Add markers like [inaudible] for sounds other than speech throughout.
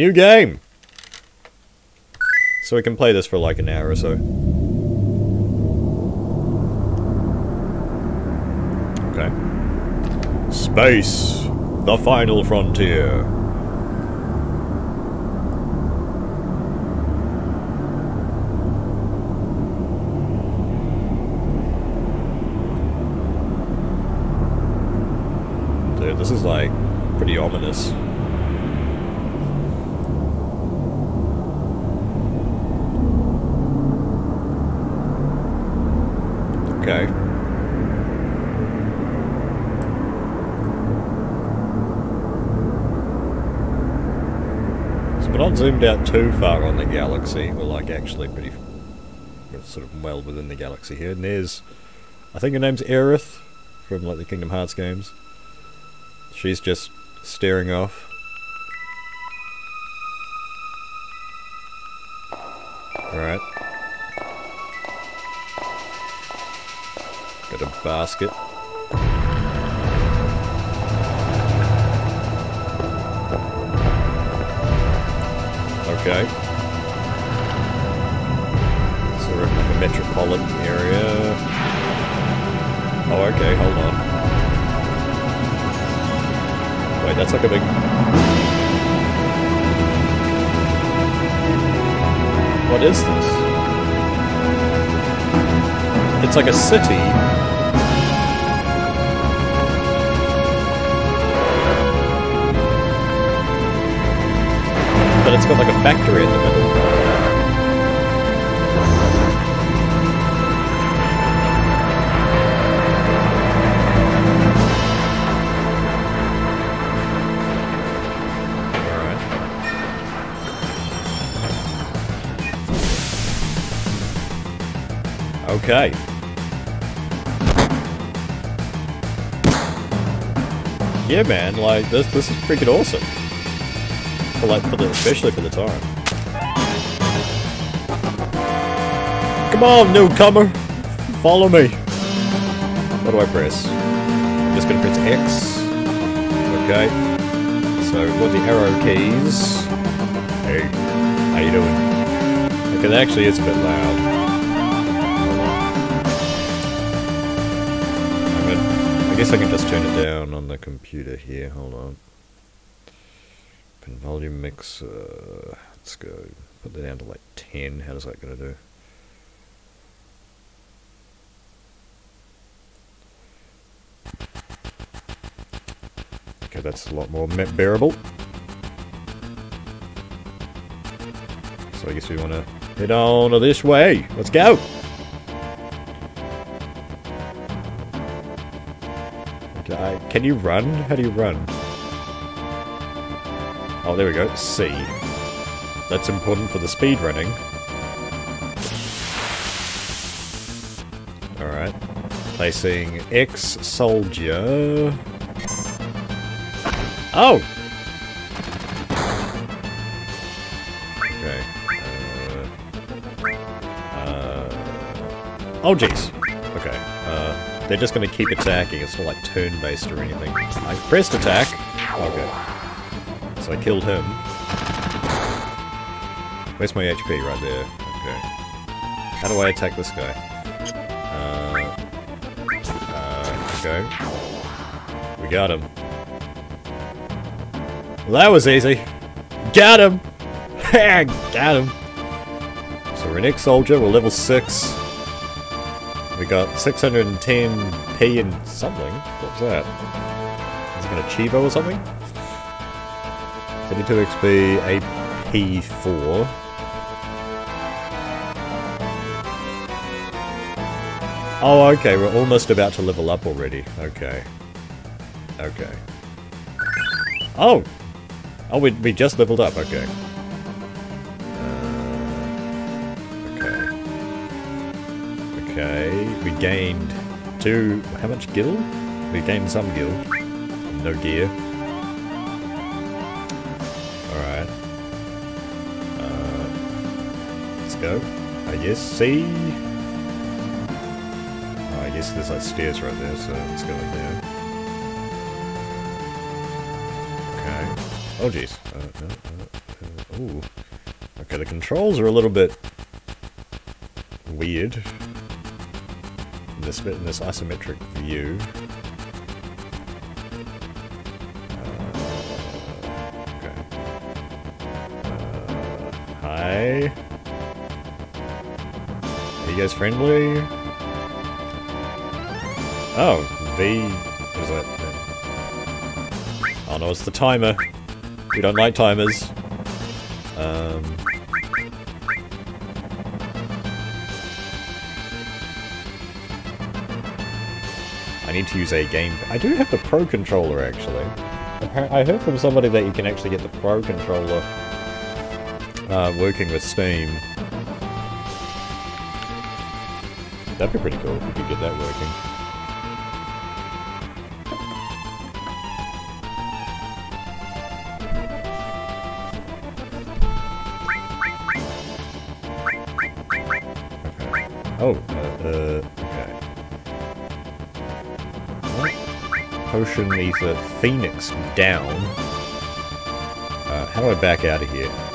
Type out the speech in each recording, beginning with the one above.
New game! So we can play this for like an hour or so. Okay. Space, the final frontier. Dude, this is like pretty ominous. Okay. So we're not zoomed out too far on the galaxy. We're like actually pretty we're sort of well within the galaxy here. And there's I think her name's Aerith from like the Kingdom Hearts games. She's just staring off. Alright. A basket. Okay. So we're in like a metropolitan area. Oh, okay, hold on. Wait, that's like a big... What is this? It's like a city. But it's got like a factory in the middle. Okay. Yeah, man, like this this is freaking awesome. For the especially for the time. Come on, newcomer! Follow me! What do I press? I'm just gonna press X. Okay. So we've the arrow keys. Hey, how you doing? Okay, that actually is a bit loud. I guess I can just turn it down on the computer here. Hold on. Volume mixer. Uh, let's go. Put that down to like 10. How does that gonna do? Okay, that's a lot more bearable. So I guess we want to head on this way. Let's go. Okay, can you run? How do you run? Oh, there we go. C. That's important for the speed running. Alright. Placing X soldier. Oh! Okay. Uh, uh, oh, jeez. Okay. Uh, they're just going to keep attacking. It's not like turn-based or anything. I pressed attack. Okay. I killed him. Where's my HP? Right there. Okay. How do I attack this guy? Uh, uh, okay. We got him. Well, that was easy. Got him! [laughs] got him! So we're an ex-soldier, we're level 6. We got 610p and something. What's that? Is it an Achivo or something? 32 XP, AP4. Oh, okay, we're almost about to level up already. Okay. Okay. Oh! Oh, we, we just leveled up, okay. Uh, okay. Okay, we gained two... How much gil? We gained some gil. No gear. Go. I guess C. Oh, I guess there's like stairs right there, so let's go in there. Okay. Oh jeez. Uh, no, no, Ooh. Okay, the controls are a little bit weird in this bit in this isometric view. Uh, okay. Uh, hi. Are you guys friendly? Oh, V. What is that? Oh no, it's the timer. We don't like timers. Um. I need to use a game. I do have the Pro controller actually. I heard from somebody that you can actually get the Pro controller uh, working with Steam. That'd be pretty cool if we could get that working. Oh, uh, uh, okay. Potion ether Phoenix down. Uh, how do I back out of here?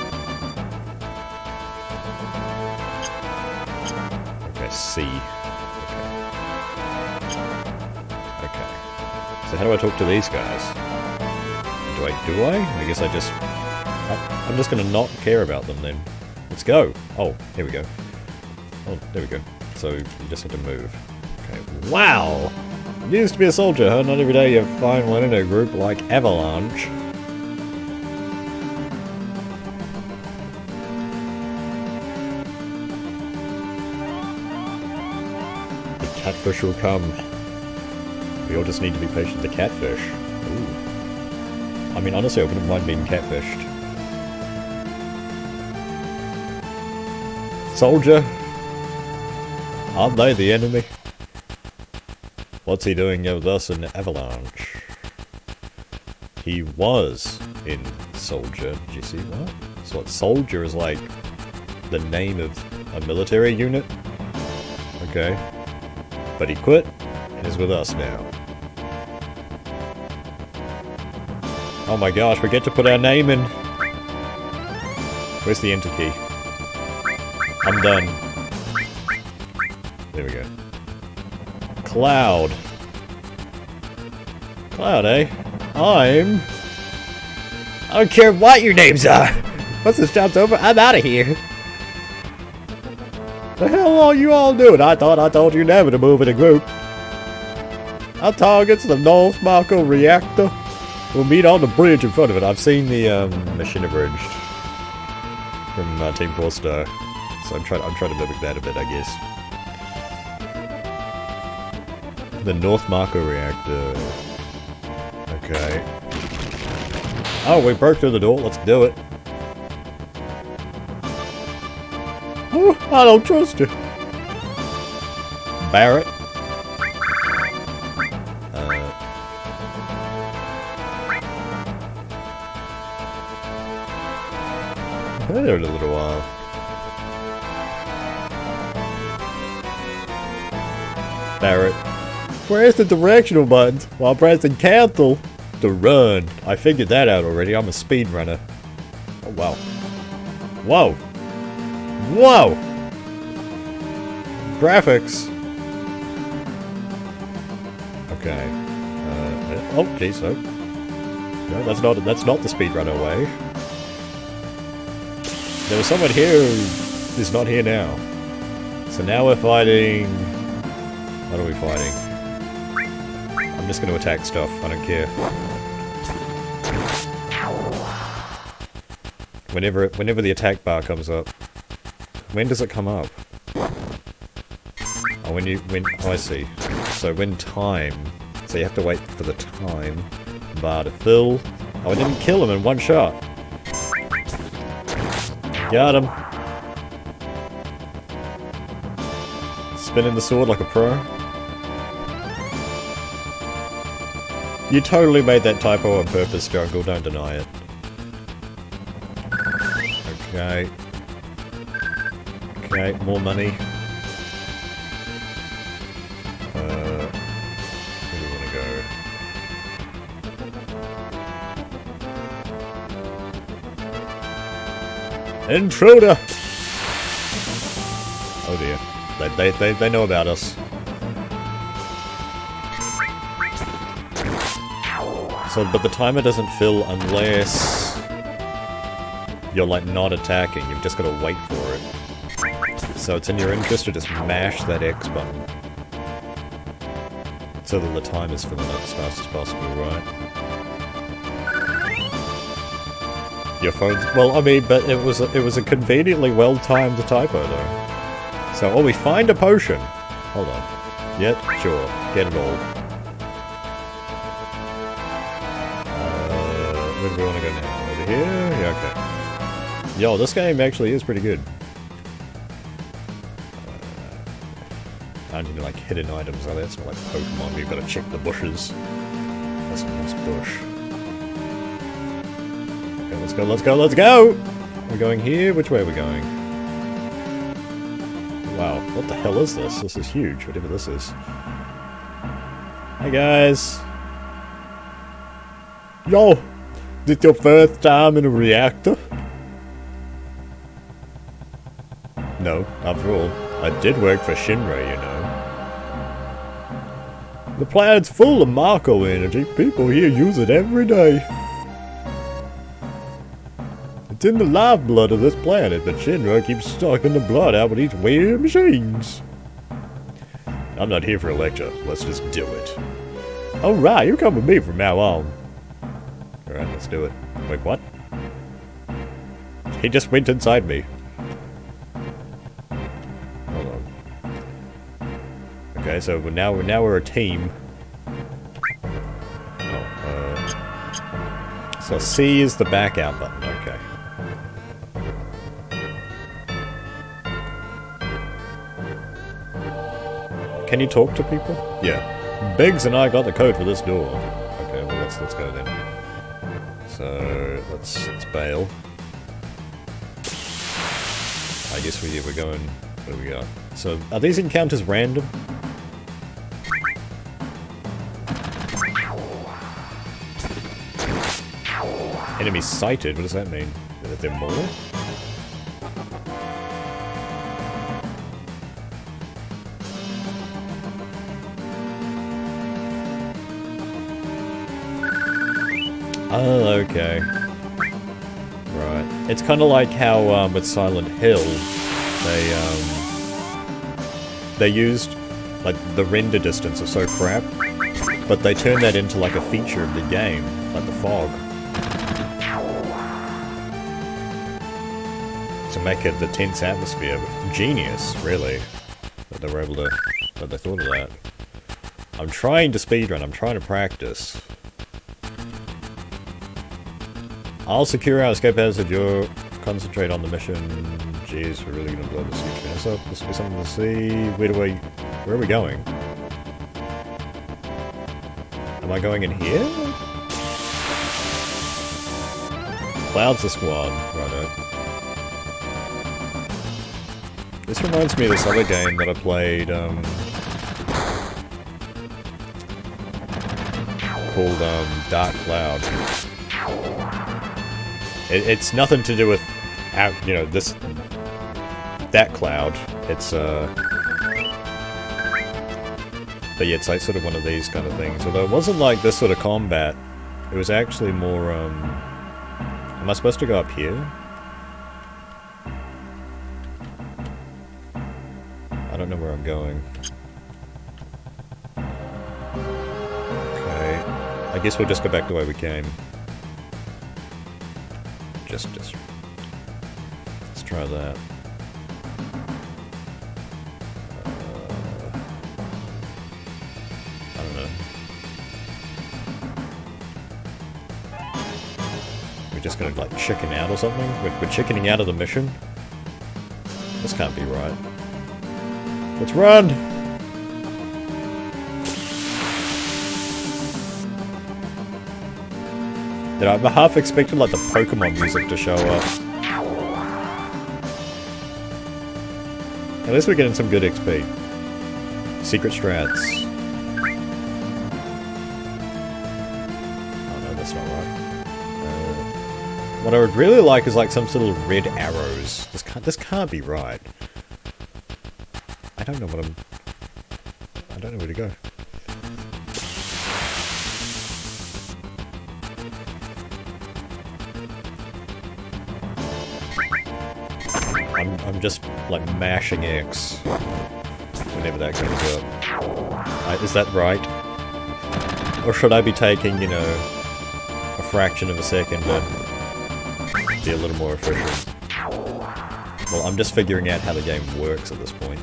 So how do I talk to these guys? Do I, do I? I guess I just... I'm just gonna not care about them then. Let's go! Oh, here we go. Oh, there we go. So you just have to move. Okay. Wow! Used to be a soldier, huh? Not every day you find one in a group like Avalanche. Catfish will come. All just need to be patient. The catfish. Ooh. I mean, honestly, I wouldn't mind being catfished. Soldier, Aren't they the enemy? What's he doing with us in Avalanche? He was in Soldier. Did you see that? So what, Soldier is like the name of a military unit? Okay. But he quit and is with us now. Oh my gosh, we get to put our name in. Where's the enter key? I'm done. There we go. Cloud. Cloud, eh? I'm... I don't care what your names are! Once this job's over, I'm out of here! The hell are you all doing? I thought I told you never to move in a group. Our target's the North Mako reactor. We'll meet on the bridge in front of it. I've seen the um, Machinabridged from uh, Team 4 Star. So I'm trying, I'm trying to mimic that a bit, I guess the North Mako reactor. Okay. Oh, we broke through the door. Let's do it. Oh, I don't trust you. Barret. There in a little while. Barret. Where's the directional buttons while pressing cancel to run? I figured that out already. I'm a speed runner. Oh, wow. Whoa. Whoa! Graphics. Okay. Uh, oh, geez, oh. No, that's not, that's not the speedrunner way. There was someone here who is not here now. So now we're fighting... What are we fighting? I'm just going to attack stuff. I don't care. Whenever whenever the attack bar comes up. When does it come up? Oh, when you... when... Oh, I see. So when time... So you have to wait for the time bar to fill. Oh, I didn't kill him in one shot. Got him. Spinning the sword like a pro. You totally made that typo on purpose, Jungle, don't deny it. Okay. Okay, more money. Intruder! Oh dear. They, they, they, they know about us. So, but the timer doesn't fill unless you're like not attacking. You've just got to wait for it. So it's in your interest to just mash that X button. So that the timer's filling up as fast as possible, right? Your phone's... Well, I mean, but it was, a, it was a conveniently well-timed typo, though. So, oh, we find a potion. Hold on. Yet? Sure. Get it all. Uh, where do we want to go now? Over here? Yeah, okay. Yo, this game actually is pretty good. Uh, aren't any, like, hidden items? Oh, that's not like Pokemon. We've got to check the bushes. That's a nice bush. Let's go, let's go, let's go! We're going here? Which way are we going? Wow, what the hell is this? This is huge, whatever this is. Hi guys! Yo! This your first time in a reactor? No, after all, I did work for Shinra, you know. The planet's full of Mako energy. People here use it every day. It's in the lifeblood of this planet, that Shinra keeps sucking the blood out with these weird machines. I'm not here for a lecture. Let's just do it. Alright, you come with me from now on. Alright, let's do it. Wait, what? He just went inside me. Hold on. Okay, so now, we're now we're a team. Oh, uh, so C is the back out button, okay. Can you talk to people? Yeah. Biggs and I got the code for this door. Okay, well let's let's go then. So let's let's bail. I guess we we're going. What do we got? So are these encounters random? Enemy sighted. What does that mean? That there more? Oh, okay. Right. It's kind of like how um, with Silent Hill, they um, they used like the render distance is so crap, but they turned that into like a feature of the game, like the fog, to make it the tense atmosphere. Genius, really, that they were able to that they thought of that. I'm trying to speedrun. I'm trying to practice. I'll secure our escape hazard. You concentrate on the mission. Jeez, we're really gonna blow this huge up. This will be something to see. Where do we... Where are we going? Am I going in here? Cloud's the squad. Righto. This reminds me of this other game that I played, um... Called, um, Dark Cloud. It, it's nothing to do with, you know, this, that cloud. It's, uh, but yeah, it's like sort of one of these kind of things. Although it wasn't like this sort of combat. It was actually more, um, am I supposed to go up here? I don't know where I'm going. Okay. I guess we'll just go back the way we came. Just, just... Let's try that. Uh, I don't know. We're just gonna, like, chicken out or something? We're, we're chickening out of the mission? This can't be right. Let's run! Did I half expected like the Pokemon music to show up. At least we're getting some good XP. Secret strats. Oh no, that's not right. Uh, What I would really like is like some sort of red arrows. This can't, this can't be right. I don't know what I'm... I don't know where to go. I'm, just like mashing X whenever that comes up. is that right? Or should I be taking, you know, a fraction of a second to be a little more efficient? Well, I'm just figuring out how the game works at this point.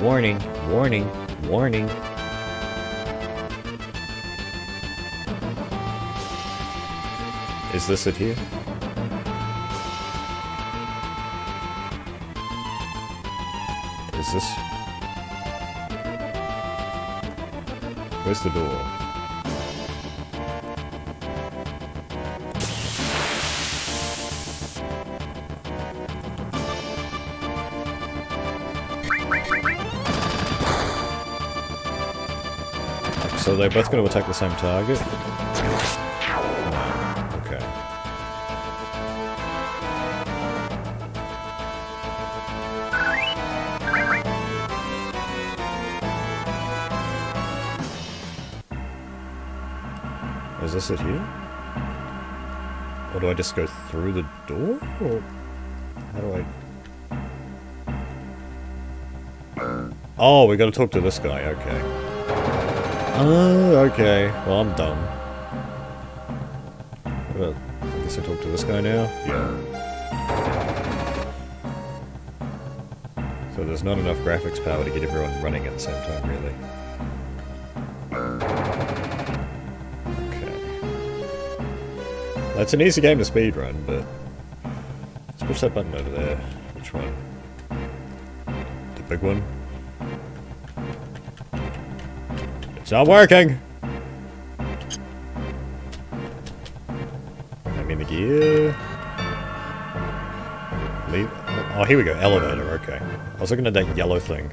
Warning, warning, warning. Is this it here? Is this... Where's the door? So they're both going to attack the same target? This it here? Or do I just go through the door? Or how do I... Oh, we gotta talk to this guy, okay. Oh, okay. Well, I'm dumb. Well, I guess I talk to this guy now? Yeah. So there's not enough graphics power to get everyone running at the same time, really. That's an easy game to speedrun, but... Let's push that button over there. Which one? The big one? It's not working! I mean the gear... Leave... Oh, here we go. Elevator, okay. I was looking at that yellow thing.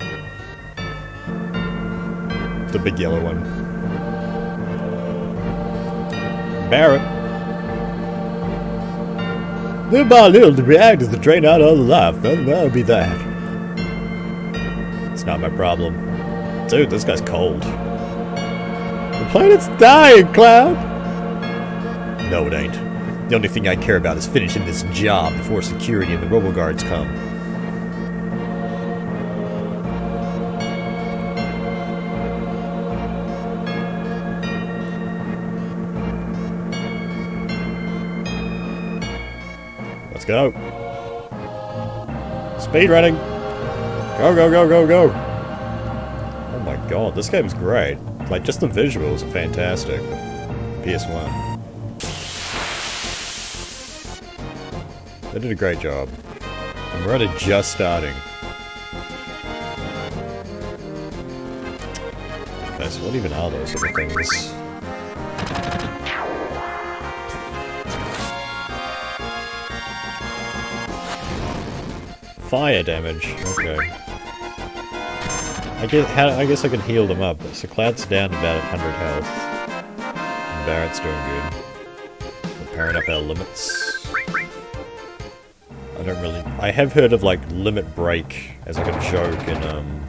The big yellow one. Barret! Little by little, the reactors that drain out the life. That, that'll be that. It's not my problem. Dude, this guy's cold. The planet's dying, Cloud! No, it ain't. The only thing I care about is finishing this job before security and the robo-guards come. Go. Speed running. Go, go, go, go, go. Oh my god, this game's great. Like, just the visuals are fantastic. PS1. They did a great job. And we're just starting. Okay, so what even are those of things? Fire damage, okay. I guess, I guess I can heal them up. So Cloud's down about 100 health. And Barret's doing good. We're powering up our limits. I don't really... I have heard of, like, limit break as like a joke in um,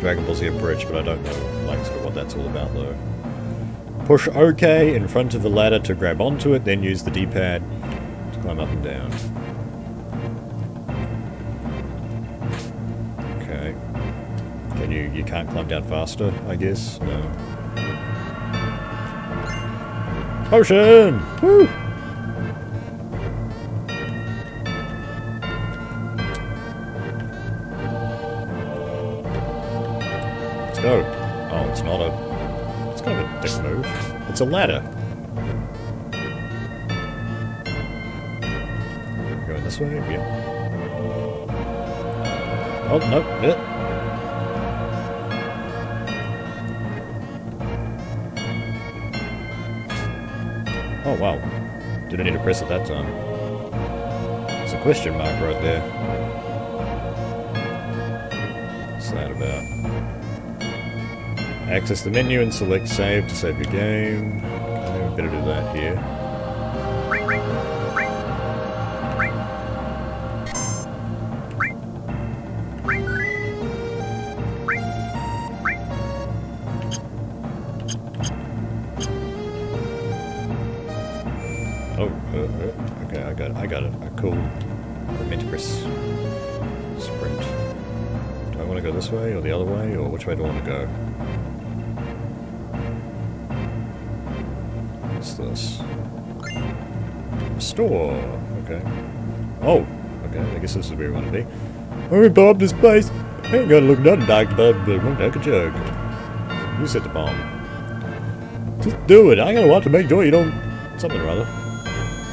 Dragon Ball Z Abridged, but I don't know, like, sort of what that's all about, though. Push OK in front of the ladder to grab onto it, then use the D-pad to climb up and down. Can't climb down faster, I guess? No. Potion! Woo! Let's go. Oh, it's not a... It's kind of a dick move. It's a ladder. Going this way? Yeah. Oh, nope. Yeah. Oh, wow. Did I need to press it that time. It's a question mark right there. What's that about? Access the menu and select save to save your game. Okay, better do that here. A cool. I meant to press sprint. Do I want to go this way or the other way, or which way do I want to go? What's this? Store. Okay. Oh. Okay. I guess this is where we want to be. Hurry, Bob! This place. Ain't gonna look nothing like Bob, but won't take a jug. You set the bomb. Just do it. I gotta want to make sure you don't. Something or other.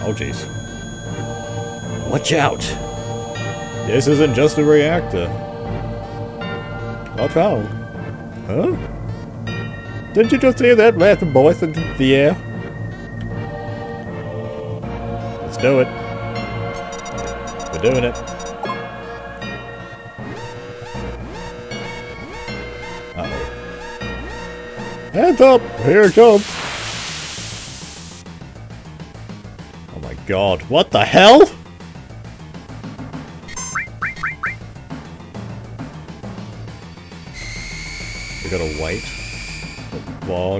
Oh, jeez. Watch out! This isn't just a reactor. Not found. Huh? Didn't you just hear that random voice in the air? Let's do it. We're doing it. Uh-oh. Hands up! Here it comes! Oh my god, what the hell?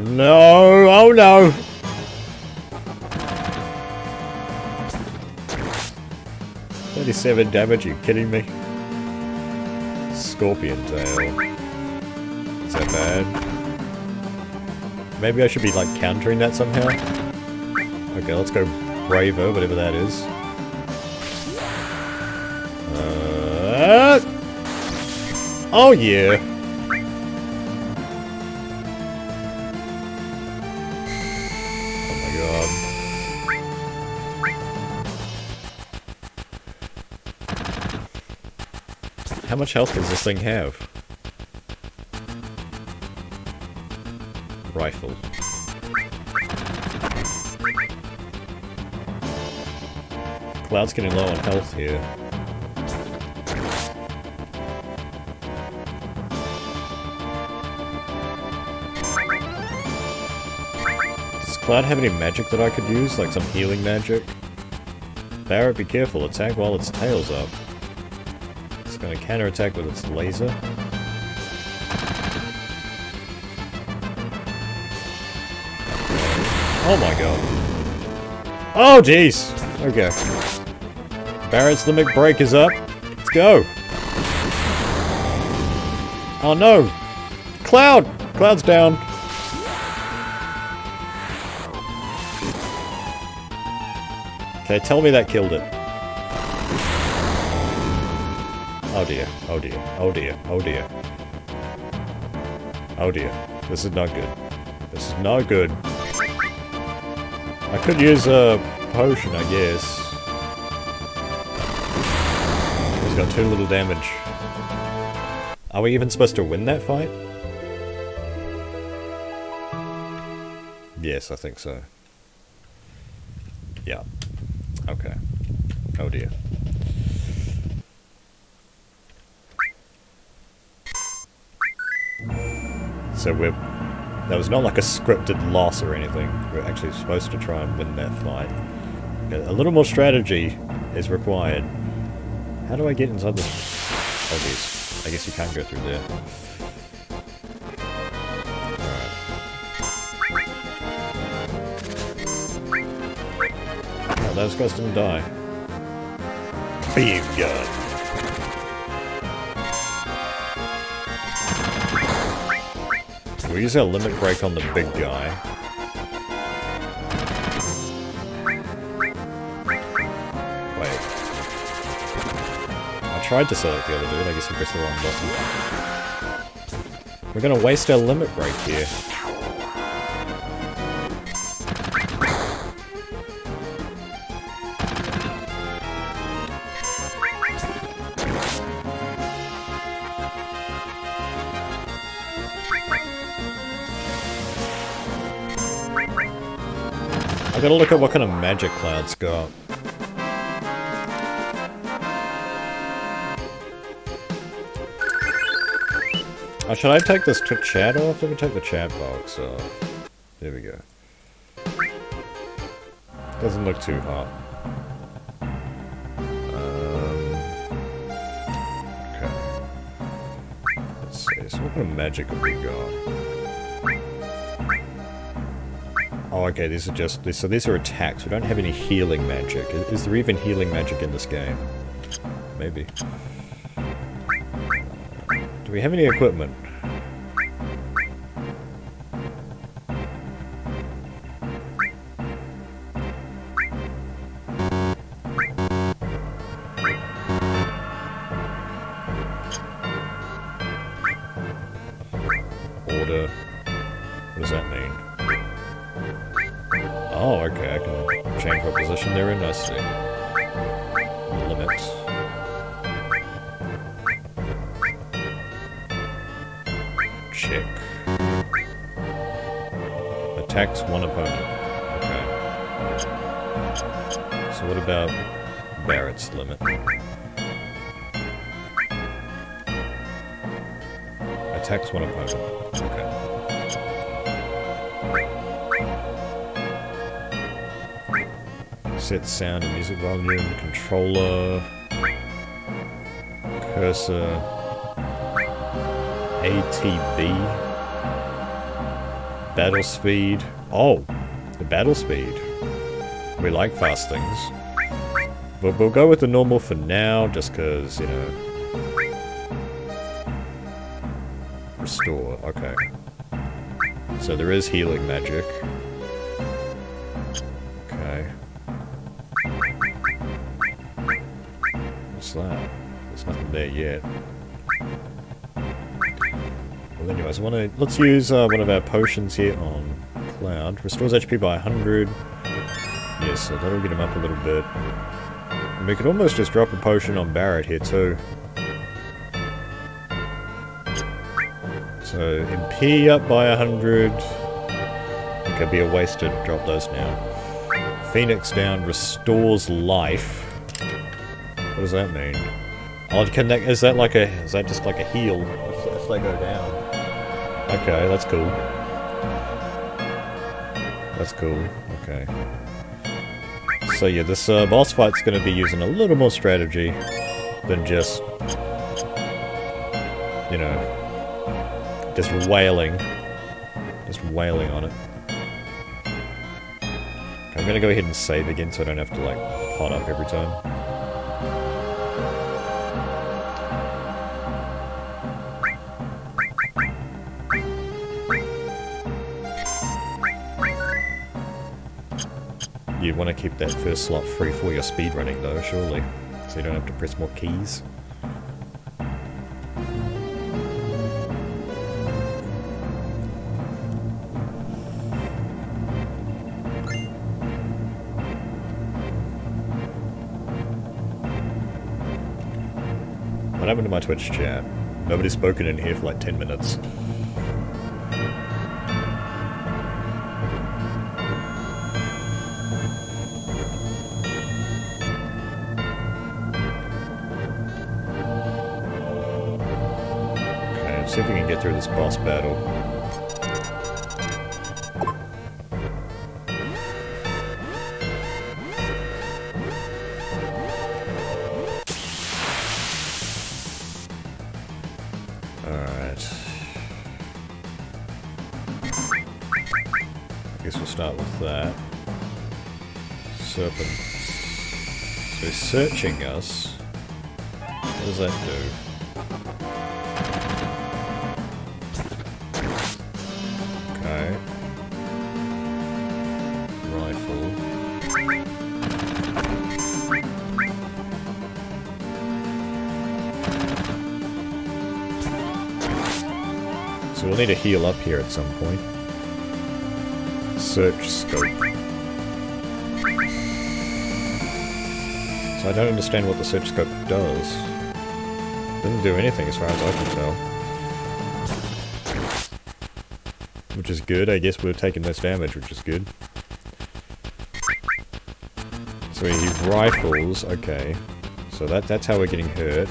No! Oh no! Thirty-seven damage. You kidding me? Scorpion tail. Is that bad? Maybe I should be like countering that somehow. Okay, let's go Braver, whatever that is. Uh, oh yeah. Much health does this thing have? Rifle. Cloud's getting low on health here. Does Cloud have any magic that I could use? Like some healing magic? Barret, be careful. Attack while its tail's up. Gonna counterattack with its laser. Oh my god. Oh jeez! Okay. Barret's limit break is up. Let's go. Oh no! Cloud! Cloud's down. Okay, tell me that killed it. Oh dear, oh dear, oh dear, oh dear. Oh dear. This is not good. This is not good. I could use a potion, I guess. He's got too little damage. Are we even supposed to win that fight? Yes, I think so. Yeah. Okay. Oh dear. So we're... That was not like a scripted loss or anything. We're actually supposed to try and win that fight. A little more strategy is required. How do I get inside this? Oh. I guess you can't go through there. Oh, those guys didn't die. Beam gun. We use our limit break on the big guy. Wait. I tried to select the other dude, I guess I pressed the wrong button. We're gonna waste our limit break here. I gotta look at what kind of magic Cloud's got. Oh, should I take this chat off? Let me take the chat box off. There we go. Doesn't look too hot. Um, okay. Let's see. So what kind of magic have we got? Oh, okay. These are just. so these are attacks. We don't have any healing magic. Is, is there even healing magic in this game? Maybe. Do we have any equipment? Volume, controller, cursor, ATB, battle speed. Oh, the battle speed. We like fast things. But we'll go with the normal for now, just because, you know... Restore, okay. So there is healing magic. Let's use uh, one of our potions here on Cloud. Restores HP by 100. Yes, so that'll get him up a little bit. And we could almost just drop a potion on Barret here too. So MP up by 100. It could be a waste to drop those now. Phoenix down restores life. What does that mean? Can that, is that like a, is that just like a heal if, if they go down? Okay, that's cool. That's cool, okay. So yeah, this uh, boss fight's gonna be using a little more strategy than just, you know, just wailing. Just wailing on it. I'm gonna go ahead and save again so I don't have to like pot up every time. You want to keep that first slot free for your speedrunning though, surely. So you don't have to press more keys. What happened to my Twitch chat? Nobody's spoken in here for like 10 minutes. See if we can get through this boss battle. Alright. I Guess we'll start with that. Serpent. So he's searching us. What does that do? Need to heal up here at some point. Search scope. So I don't understand what the search scope does. Doesn't do anything as far as I can tell. Which is good, I guess we're taking less damage, which is good. So he rifles, okay. So that that's how we're getting hurt.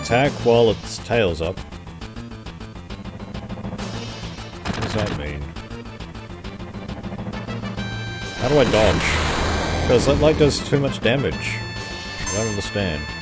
Attack while its tail's up. What does that mean? How do I dodge? Because that light does too much damage. I don't understand.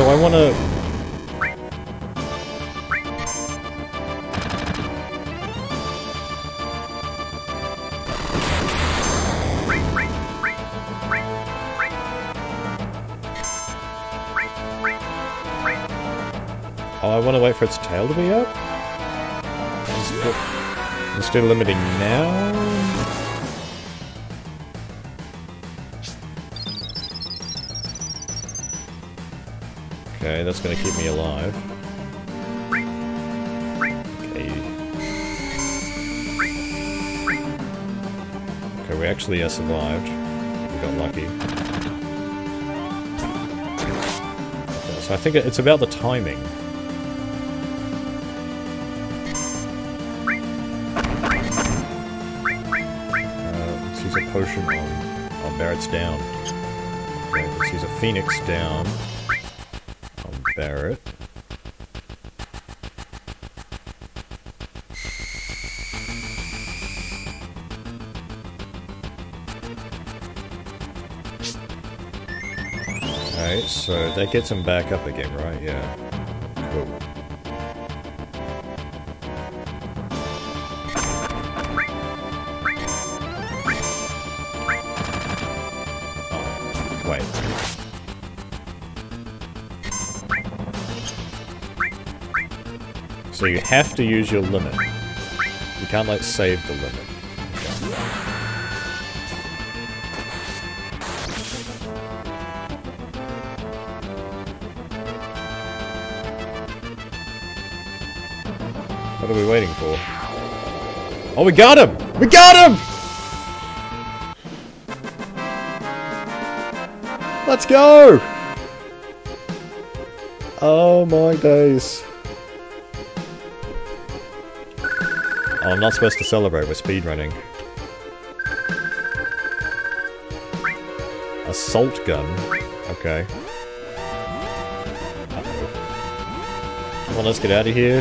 Do I want to... Oh, I want to wait for its tail to be up? Let's do limiting now. That's gonna keep me alive. Okay. Okay, we actually uh, survived. We got lucky. Okay, so I think it's about the timing. Uh, a potion on, on Barret's down. Okay, let's use a Phoenix down. Barret. Alright, so that gets him back up again, right? Yeah. You have to use your limit. You can't, like, save the limit. What are we waiting for? Oh, we got him! We got him! Let's go! Oh my days. Oh, I'm not supposed to celebrate, we're speedrunning. Assault gun. Okay. Come on, let's get out of here.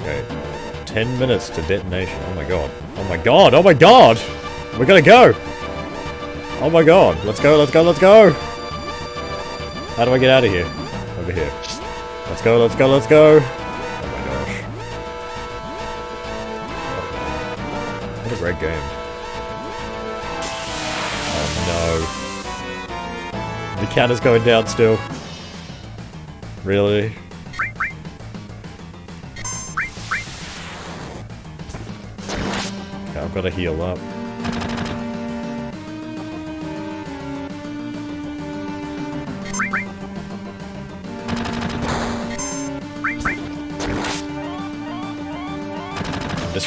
Okay. Ten minutes to detonation. Oh my god. Oh my god! Oh my god! We're gonna go! Oh my god. Let's go, let's go, let's go! How do I get out of here? Over here. Let's go, let's go, let's go! Game. Oh no. The counter's going down still. Really? Okay, I've got to heal up.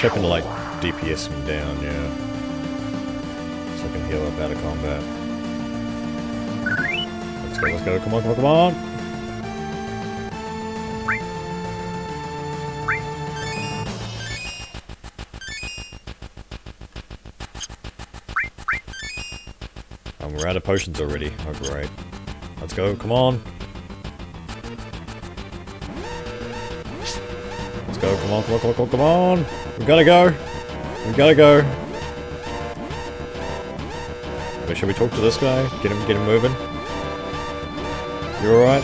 Hoping to like DPS him down, yeah. So I can heal up out of combat. Let's go, let's go, come on, come on, come on! Oh, we're out of potions already. Oh, great. Let's go, come on! Come on, come on, come on, come on, come on! We gotta go! We gotta go! Wait, should we talk to this guy? Get him, get him moving? You alright?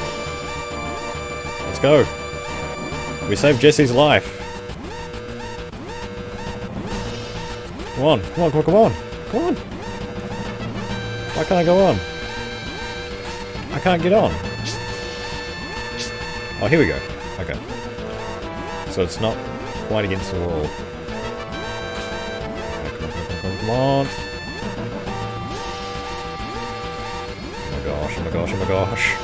Let's go! We saved Jesse's life! Come on, come on, come on, come on! Come on! Why can't I go on? I can't get on. Oh, here we go. Okay. So it's not quite against the wall. Come on. Oh my gosh, oh my gosh, oh my gosh.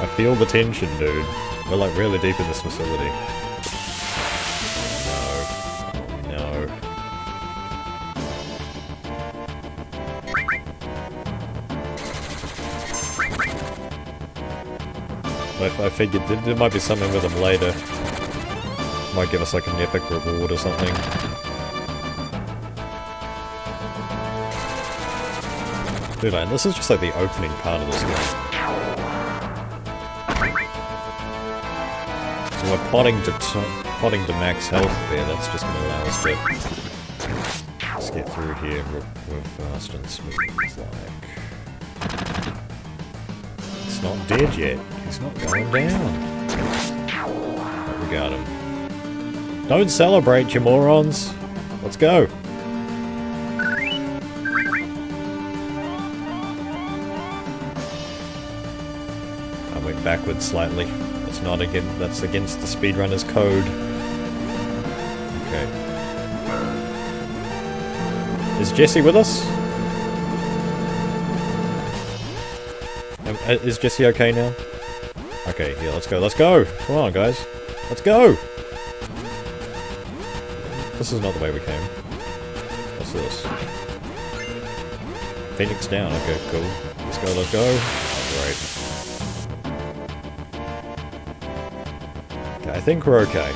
I feel the tension, dude. We're like really deep in this facility. Oh no. Oh no. I, figured there might be something with them later. Might give us like an epic reward or something. Dude, man, this is just like the opening part of this game. So we're potting to potting to max health there, that's just gonna allow us to just get through here real, real fast and smooth like. It's not dead yet. He's not going down. We got him. Don't celebrate, you morons! Let's go! I went backwards slightly. That's not again. That's against the speedrunner's code. Okay. Is Jesse with us? Uh, is Jesse okay now? Okay, yeah, let's go, let's go! Come on, guys. Let's go! This is not the way we came. What's this? Phoenix down, okay, cool. Let's go, let's go. Oh, great. Okay, I think we're okay.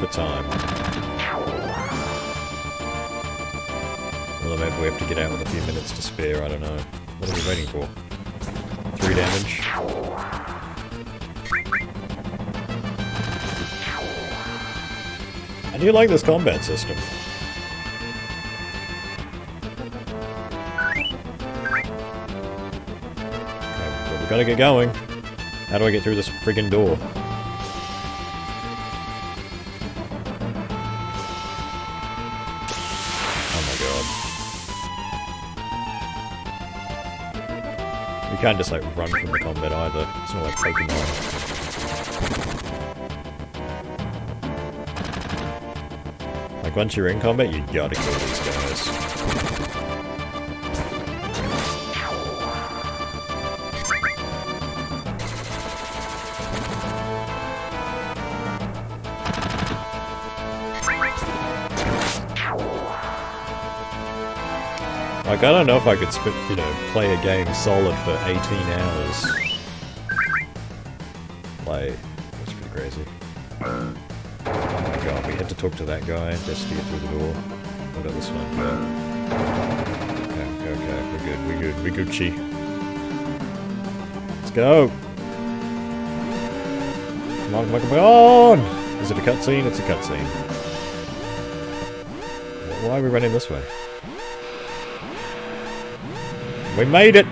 For time. Well, maybe we have to get out with a few minutes to spare, I don't know. What are we waiting for? Three damage. I do like this combat system. Okay, we gotta get going. How do I get through this friggin' door? Oh my god. You can't just like run from the combat either. It's not like Pokemon. Like once you're in combat, you gotta kill these guys. Like, I don't know if I could, you know, play a game solid for 18 hours. To that guy just to get through the door. What about this one? Okay, okay, we're good, we're good, we're Gucci. Let's go! Come on, come on, come on! Is it a cutscene? It's a cutscene. Why are we running this way? We made it!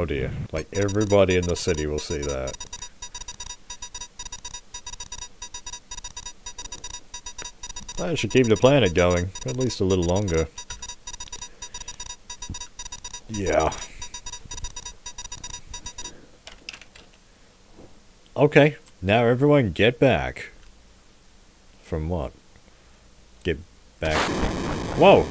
Oh dear. Like everybody in the city will see that. That should keep the planet going. At least a little longer. Yeah. Okay. Now everyone get back. From what? Get back. Whoa!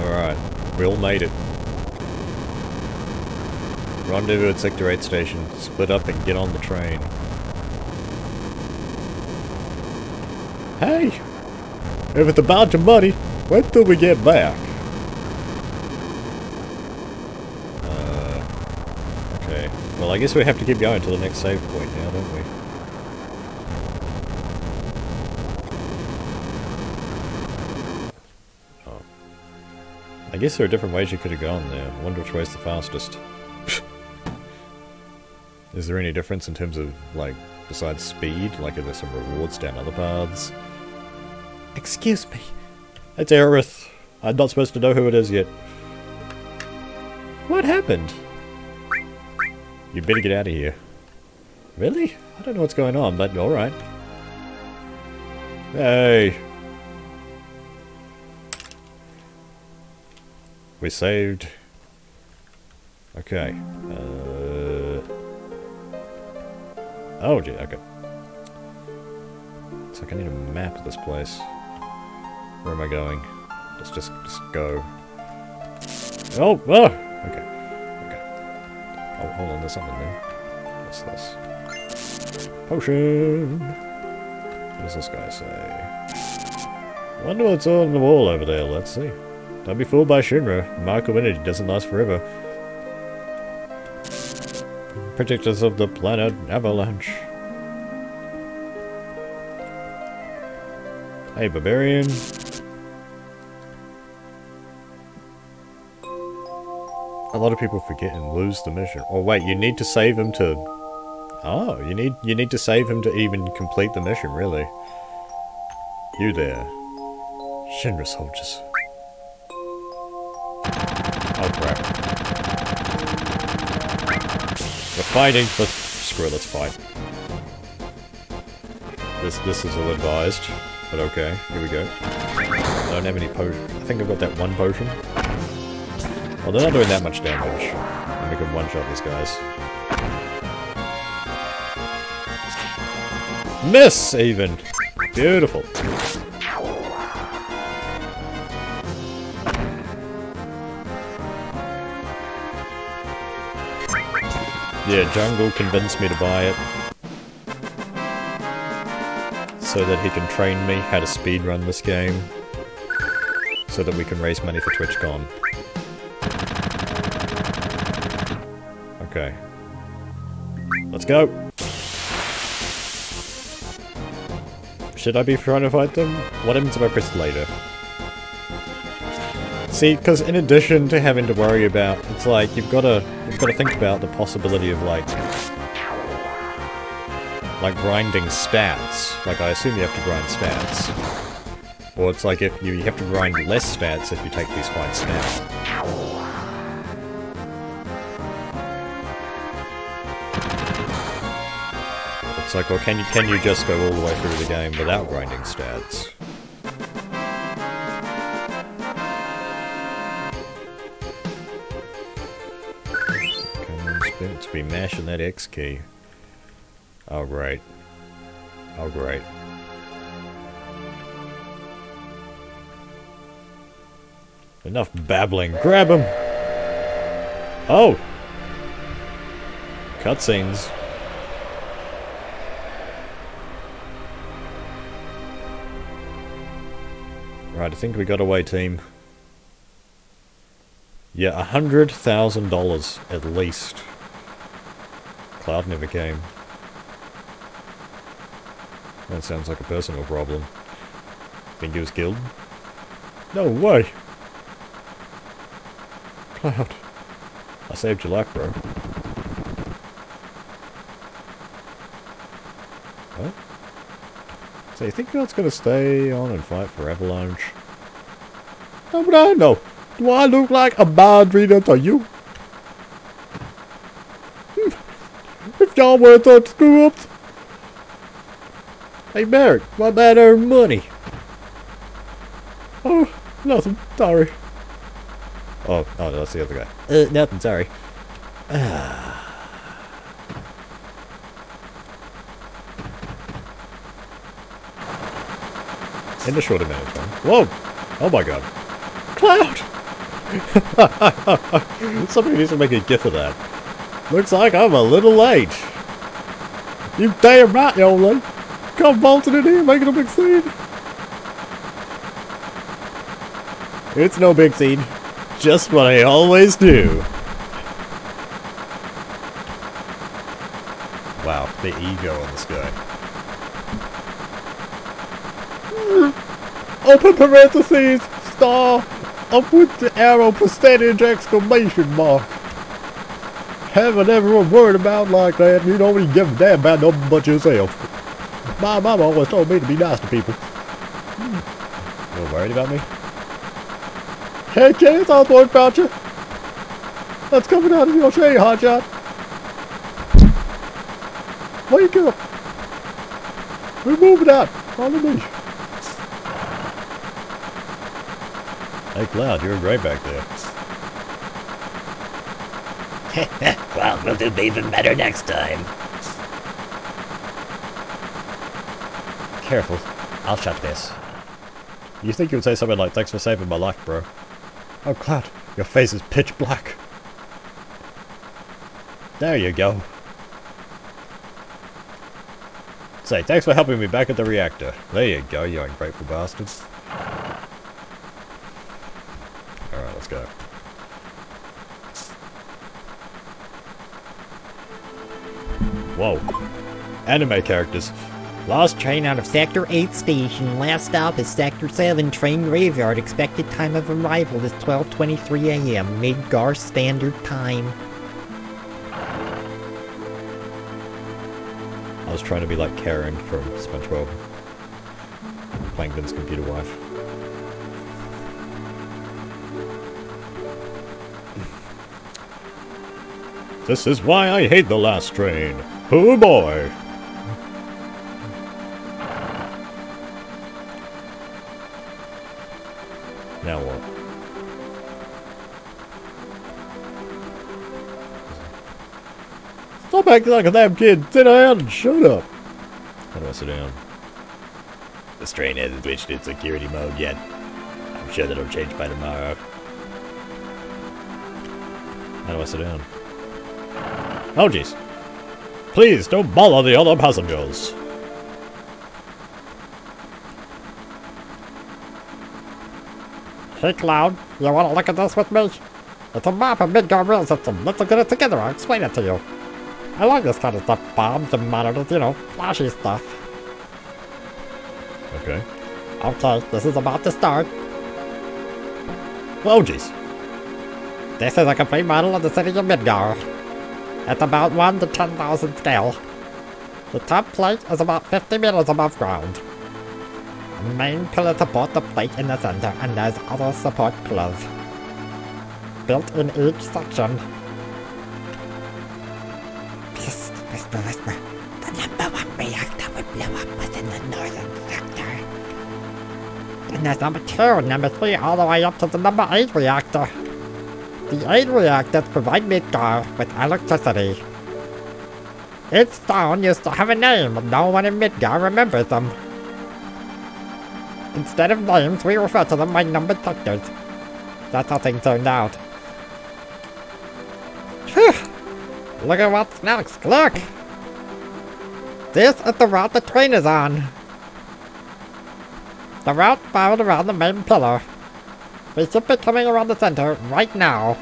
Alright, we all made it. Rendezvous at Sector 8 station. Split up and get on the train. Hey! If it's about your money, wait till we get back. Uh, okay. Well, I guess we have to keep going till the next save point now, don't we? Guess there are different ways you could have gone there. I wonder which way's the fastest. [laughs] Is there any difference in terms of, like, besides speed? Like, are there some rewards down other paths? Excuse me. It's Aerith. I'm not supposed to know who it is yet. What happened? You better get out of here. Really? I don't know what's going on, but you're alright. Hey! We saved. Okay. Uh... Oh, gee, okay. It's like I need a map of this place. Where am I going? Let's just, just go. Oh! Oh! Okay. Okay. Oh, hold on, there's something there. What's this? Potion! What does this guy say? Wonder what's on the wall over there. Let's see. Don't be fooled by Shinra. Mako energy doesn't last forever. Protectors of the planet Avalanche. Hey, Barbarian. A lot of people forget and lose the mission. Oh wait, you need to save him to... Oh, you need you need to save him to even complete the mission, really. You there. Shinra soldiers. Fighting, but screw it, let's fight. This this is ill advised, but okay, here we go. I don't have any potion. I think I've got that one potion. Well, they're not doing that much damage. And we can one-shot these guys. Miss, even! Beautiful. Yeah, Jungle convinced me to buy it. So that he can train me how to speedrun this game. So that we can raise money for TwitchCon. Okay. Let's go! Should I be trying to fight them? What happens if I press later? See, because in addition to having to worry about, it's like you've got to got to think about the possibility of like like grinding stats. Like I assume you have to grind stats, or it's like if you, you have to grind less stats if you take these fights now. It's like, well, can you can you just go all the way through the game without grinding stats? To be mashing that X key. Oh great. Oh great. Enough babbling. Grab him! Oh! Cutscenes. Right, I think we got away, team. Yeah, a hundred thousand dollars at least. Cloud never came. That sounds like a personal problem. Think he was killed? No way! Cloud. I saved your life, bro. What? So you think God's gonna stay on and fight for Avalanche? How would I know? Do I look like a bad reader to you? Y'all were such screw-ups. Hey Merrick, what about our money? Oh, nothing, sorry. Oh, oh, that's the other guy. Uh, nothing, sorry. Ah. [sighs] In the short amount of time. Whoa! Oh my god. Cloud! [laughs] Somebody needs to make a gif of that. Looks like I'm a little late. You damn right, Yoli. Come vaulting in here making a big scene. It's no big scene. Just what I always do. Wow, the ego on this guy. Open parentheses, star, up with the arrow percentage exclamation mark. Haven't everyone worried about like that, you don't even give a damn about nothing but yourself. My mama always told me to be nice to people. You worried about me? Hey kids, I was worried about you. That's coming out of your shade, hotshot. Wake up! We're moving out! Follow me! Hey Cloud, you're great back there. [laughs] well, we'll do even better next time. Careful. I'll shut this. You think you would say something like, thanks for saving my life, bro. Oh, Cloud, your face is pitch black. There you go. Say, thanks for helping me back at the reactor. There you go, you ungrateful bastards. Alright, let's go. Whoa. Anime characters. Last train out of Sector 8 station. Last stop is Sector 7 train graveyard. Expected time of arrival is 12.23 a.m. Midgar Standard Time. I was trying to be like Karen from SpongeBob. Plankton's computer wife. This is why I hate the last train. Oh boy! Now what? Stop acting like a damn kid. Sit down and shut up. How do I sit down? This train hasn't switched its security mode yet. I'm sure that'll change by tomorrow. How do I sit down? Oh jeez. Please don't bother the other passengers. Hey Cloud, you wanna look at this with me? It's a map of Midgar rail system. Let's look at it together. I'll explain it to you. I like this kind of stuff. Bombs and monitors, you know, flashy stuff. Okay. Okay, this is about to start. Oh jeez. This is a complete model of the city of Midgar. It's about 1 to 10,000 scale. The top plate is about 50 meters above ground. The main pillar support the plate in the center and there's other support pillars. Built in each section. Psst, whisper, whisper. The number one reactor we blew up was in the northern sector. Then there's number two, number three, all the way up to the number eight reactor. The eight reactors provide Midgar with electricity. Each town used to have a name, but no one in Midgar remembers them. Instead of names, we refer to them by numbered sectors. That's how things turned out. Phew! Look at what's next, look! This is the route the train is on. The route followed around the main pillar. We should be coming around the center right now.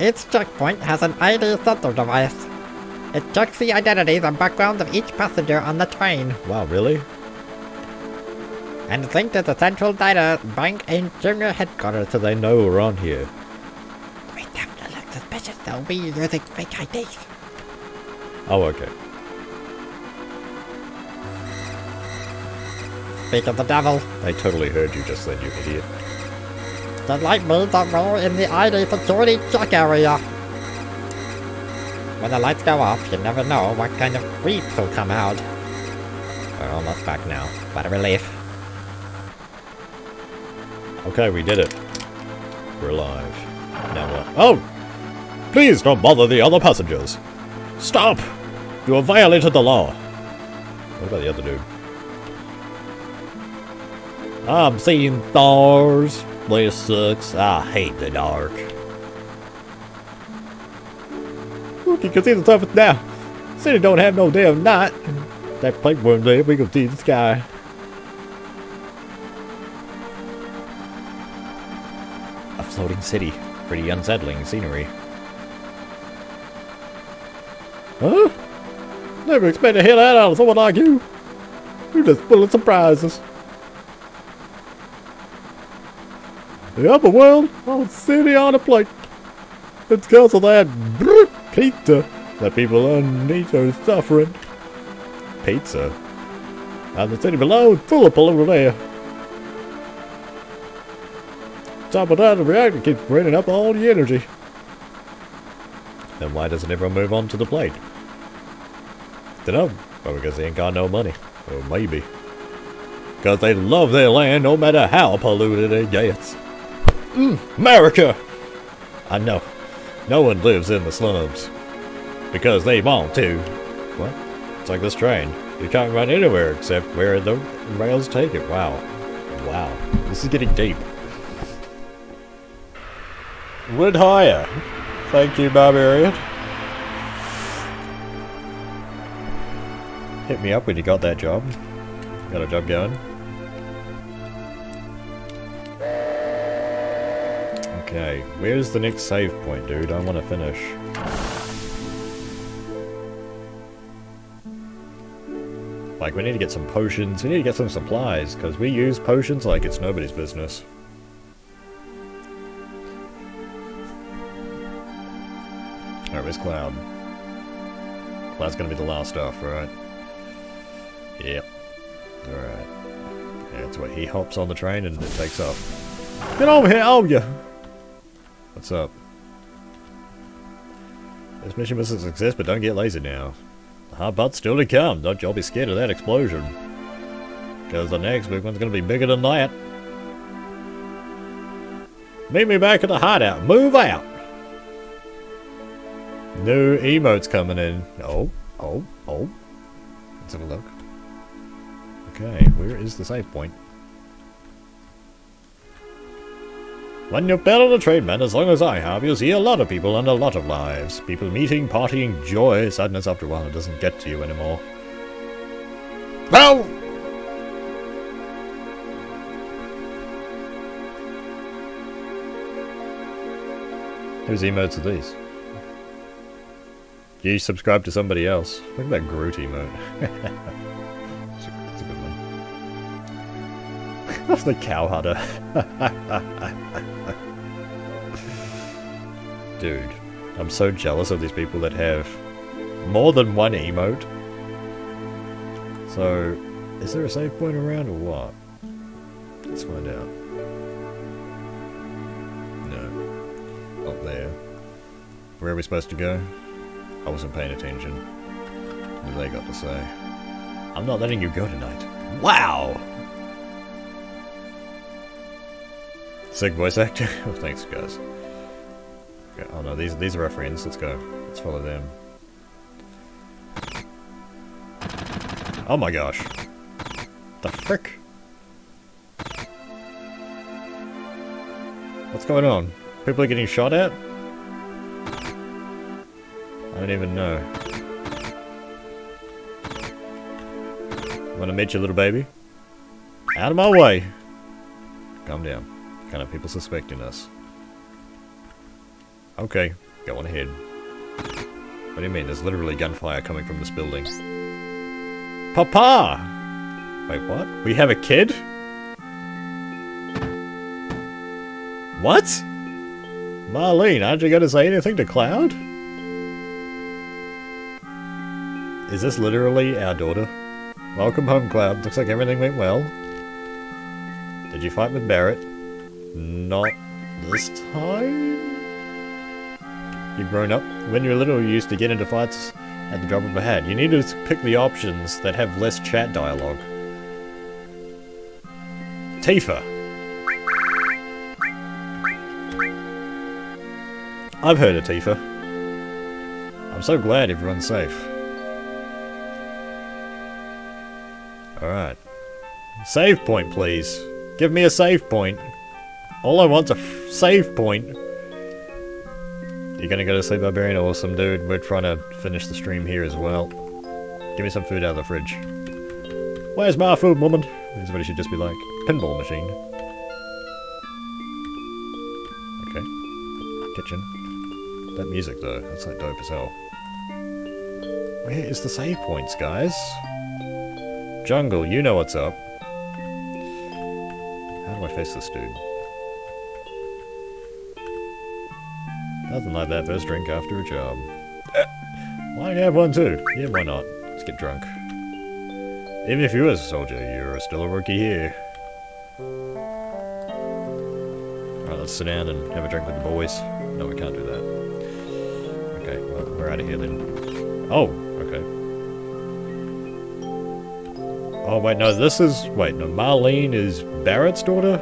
Each checkpoint has an ID sensor device. It checks the identities and backgrounds of each passenger on the train, Wow, really? and linked to the central data bank in Shinra headquarters. So they know we're on here. We to look suspicious, though We're using fake IDs. Oh, okay. Speak of the devil, I totally heard you just then, you idiot. the light means that we're in the ID security check area. When the lights go off, you never know what kind of creeps will come out. We're almost back now. What a relief. Okay, we did it. We're alive. Now what? Oh! Please don't bother the other passengers. Stop! You have violated the law. What about the other dude? I'm seeing stars. This sucks. I hate the dark. Look, you can see the surface now. City don't have no damn night. That platform there, we can see the sky. A floating city. Pretty unsettling scenery. Huh? Never expect to hear that out of someone like you. You're just full of surprises. The upper world, all city on a plate. It's because of that pizza that people underneath are suffering. Pizza? And the city below full of polluted air. Top of that, the reactor keeps bringing up all the energy. Then why doesn't everyone move on to the plate? Dunno. Probably because they ain't got no money. Or maybe. Because they love their land no matter how polluted it gets. Mm, America! I know. No one lives in the slums. Because they want to. What? It's like this train. You can't run anywhere except where the rails take it. Wow. Wow. This is getting deep. Wood higher. Thank you, Barbarian. Hit me up when you got that job. Got a job going. Okay, where's the next save point, dude? I want to finish. Like, we need to get some potions, we need to get some supplies, because we use potions like it's nobody's business. Alright, where's Cloud? Cloud's gonna be the last off, right? Yep. Alright. That's where he hops on the train and it takes off. Get over here, oh ya! What's up? This mission was a success, but don't get lazy now. The hard part's still to come. Don't y'all be scared of that explosion. Because the next big one's gonna be bigger than that. Meet me back at the hideout. Move out! New emotes coming in. Oh, oh, oh. Let's have a look. Okay, where is the save point? When you battle the trade man, as long as I have, you'll see a lot of people and a lot of lives. People meeting, partying, joy, sadness after a while it doesn't get to you anymore. Well! Whose emotes are these? You subscribe to somebody else. Look at that Groot emote. [laughs] That's the cow hunter. Dude, I'm so jealous of these people that have more than one emote. So, is there a save point around or what? Let's find out. No. Up there. Where are we supposed to go? I wasn't paying attention. What do they got to say? I'm not letting you go tonight. Wow! Sick voice actor. [laughs] oh, thanks, guys. Okay, oh no, these these are our friends. Let's go. Let's follow them. Oh my gosh. The frick? What's going on? People are getting shot at? I don't even know. Wanna meet your little baby? Out of my way! Calm down. Kind of people suspecting us. Okay, go on ahead. What do you mean? There's literally gunfire coming from this building. Papa! Wait, what? We have a kid? What? Marlene, aren't you gonna say anything to Cloud? Is this literally our daughter? Welcome home, Cloud. Looks like everything went well. Did you fight with Barret? Not this time? You've grown up. When you were little, you used to get into fights at the drop of a hat. You need to pick the options that have less chat dialogue. Tifa. I've heard of Tifa. I'm so glad everyone's safe. Alright. Save point, please. Give me a save point. All I want's a save point. You're gonna go to sleep, Barbarian? Awesome, dude. We're trying to finish the stream here as well. Give me some food out of the fridge. Where's my food, woman? This is what it should just be like. Pinball machine. Okay. Kitchen. That music, though. That's like dope as hell. Where is the save points, guys? Jungle, you know what's up. How do I face this dude? Nothing like that first drink after a job. Why have one too? Yeah, why not? Let's get drunk. Even if you were a soldier, you're still a rookie here. Alright, let's sit down and have a drink with the boys. No, we can't do that. Okay, well, we're out of here then. Oh, okay. Oh, wait, no, this is... Wait, no, Marlene is Barret's daughter?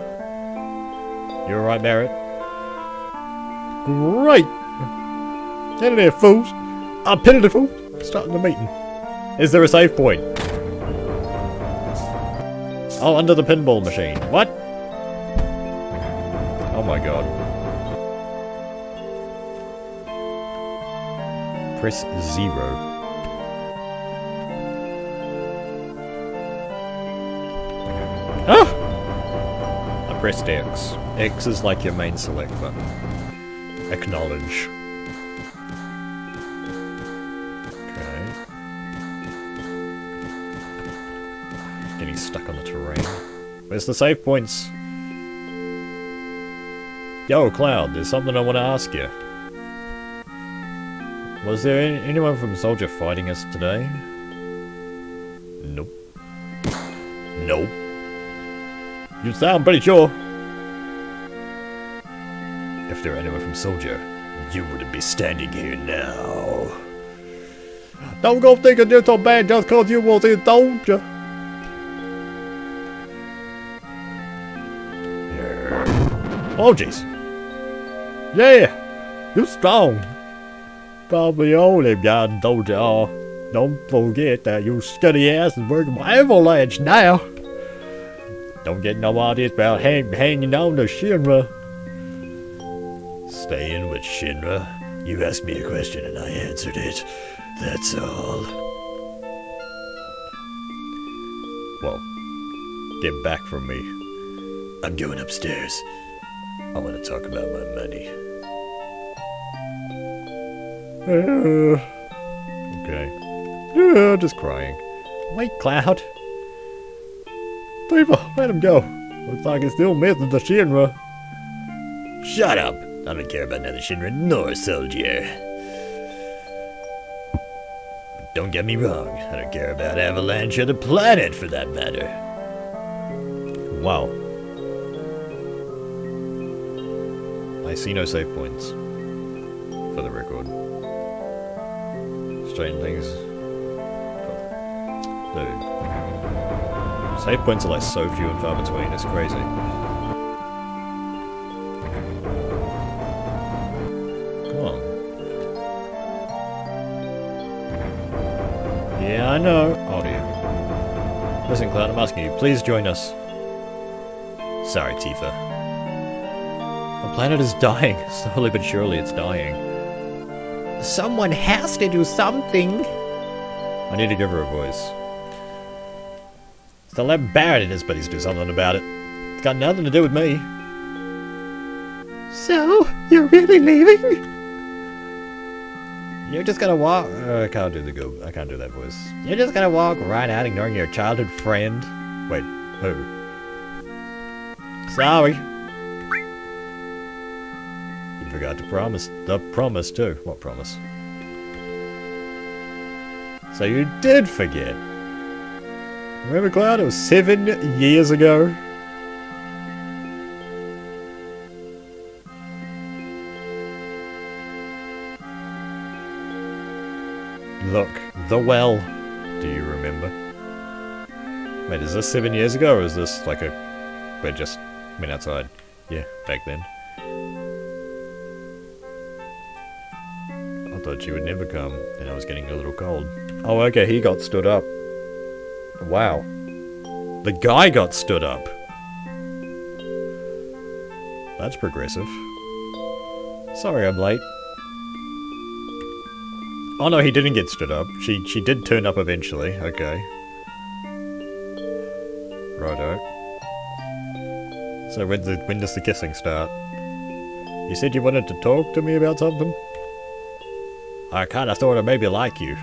You're right, Barrett. Great! In there, fools! I'm pitiful! Starting the meeting. Is there a save point? Oh, under the pinball machine. What? Oh my god. Press zero. Ah! I pressed X. X is like your main select button. Acknowledge. Okay. Getting stuck on the terrain. Where's the save points? Yo, Cloud, there's something I want to ask you. Was there any anyone from Soldier fighting us today? Nope. Nope. You sound pretty sure. If there were anyone from Soldier, you wouldn't be standing here now. Don't go thinking you're so bad just cause you was in Soldier. Oh, jeez. Yeah, you're strong. Probably only got told you all. Don't forget that your steady ass is working my Avalanche now. Don't get no ideas about hang hanging on the Shinra. Staying with Shinra? You asked me a question and I answered it. That's all. Well, get back from me. I'm going upstairs. I want to talk about my money. [sighs] Okay. Uh, just crying. Wait, Cloud. Tifa, let him go. Looks like he's still missing the Shinra. Shut up! I don't care about neither Shinra nor Soldier. Don't get me wrong, I don't care about Avalanche or the planet for that matter. Wow. I see no save points. For the record. Strange things. Dude. Save points are like so few and far between, it's crazy. I know. Oh dear. Listen, Cloud, I'm asking you, please join us. Sorry, Tifa. The planet is [laughs] dying. Slowly but surely it's dying. Someone has to do something. I need to give her a voice. So let Barret in his buddies do something about it. It's got nothing to do with me. So, you're really leaving? You're just gonna walk. Uh, I can't do the go. I can't do that voice. You're just gonna walk right out, ignoring your childhood friend. Wait, who? Sorry. You forgot to promise. The promise too. What promise? So you did forget. Remember, Cloud? It was seven years ago. Look, the well. Do you remember? Wait, is this seven years ago, or is this like a... We're just went outside. Yeah, back then. I thought she would never come, and I was getting a little cold. Oh, okay, he got stood up. Wow. The guy got stood up. That's progressive. Sorry I'm late. Oh no, he didn't get stood up. She she did turn up eventually. Okay. Righto. So when the when does the kissing start? You said you wanted to talk to me about something? I kinda thought I maybe like you.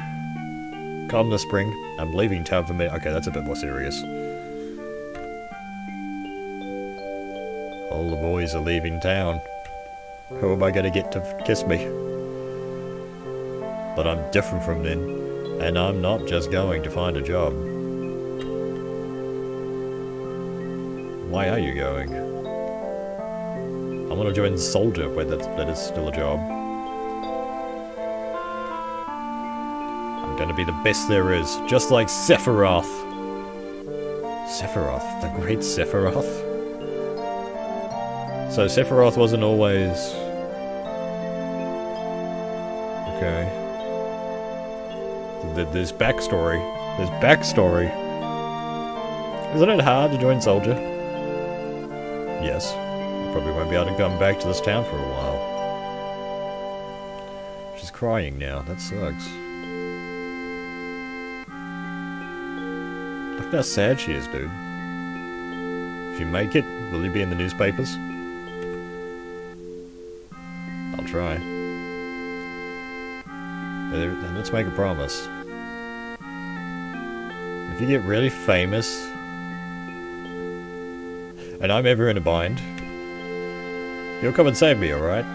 Come the spring. I'm leaving town for me. Okay, that's a bit more serious. All the boys are leaving town. Who am I gonna get to kiss me? But I'm different from them, and I'm not just going to find a job. Why are you going? I want to join Soldier, where that, that is still a job. I'm going to be the best there is, just like Sephiroth. Sephiroth, the great Sephiroth. So Sephiroth wasn't always... Th- There's backstory. There's backstory. Isn't it hard to join Soldier? Yes. I probably won't be able to come back to this town for a while. She's crying now. That sucks. Look how sad she is, dude. If you make it, will you be in the newspapers? I'll try. Let's make a promise. If you get really famous, and I'm ever in a bind, you'll come and save me, alright?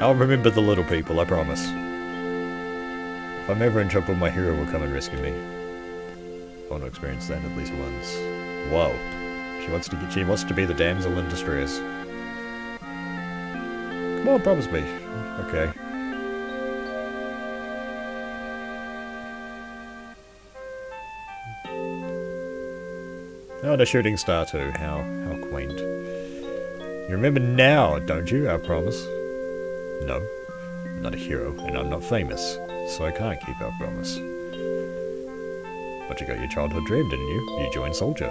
I'll remember the little people, I promise. If I'm ever in trouble, my hero will come and rescue me. I want to experience that at least once. Whoa. She wants to get she wants to be the damsel in distress. Come on, promise me. Okay. Oh, and a shooting star too. How how quaint. You remember now, don't you? I promise. No. I'm not a hero, and I'm not famous, so I can't keep our promise. But you got your childhood dream, didn't you? You joined Soldier.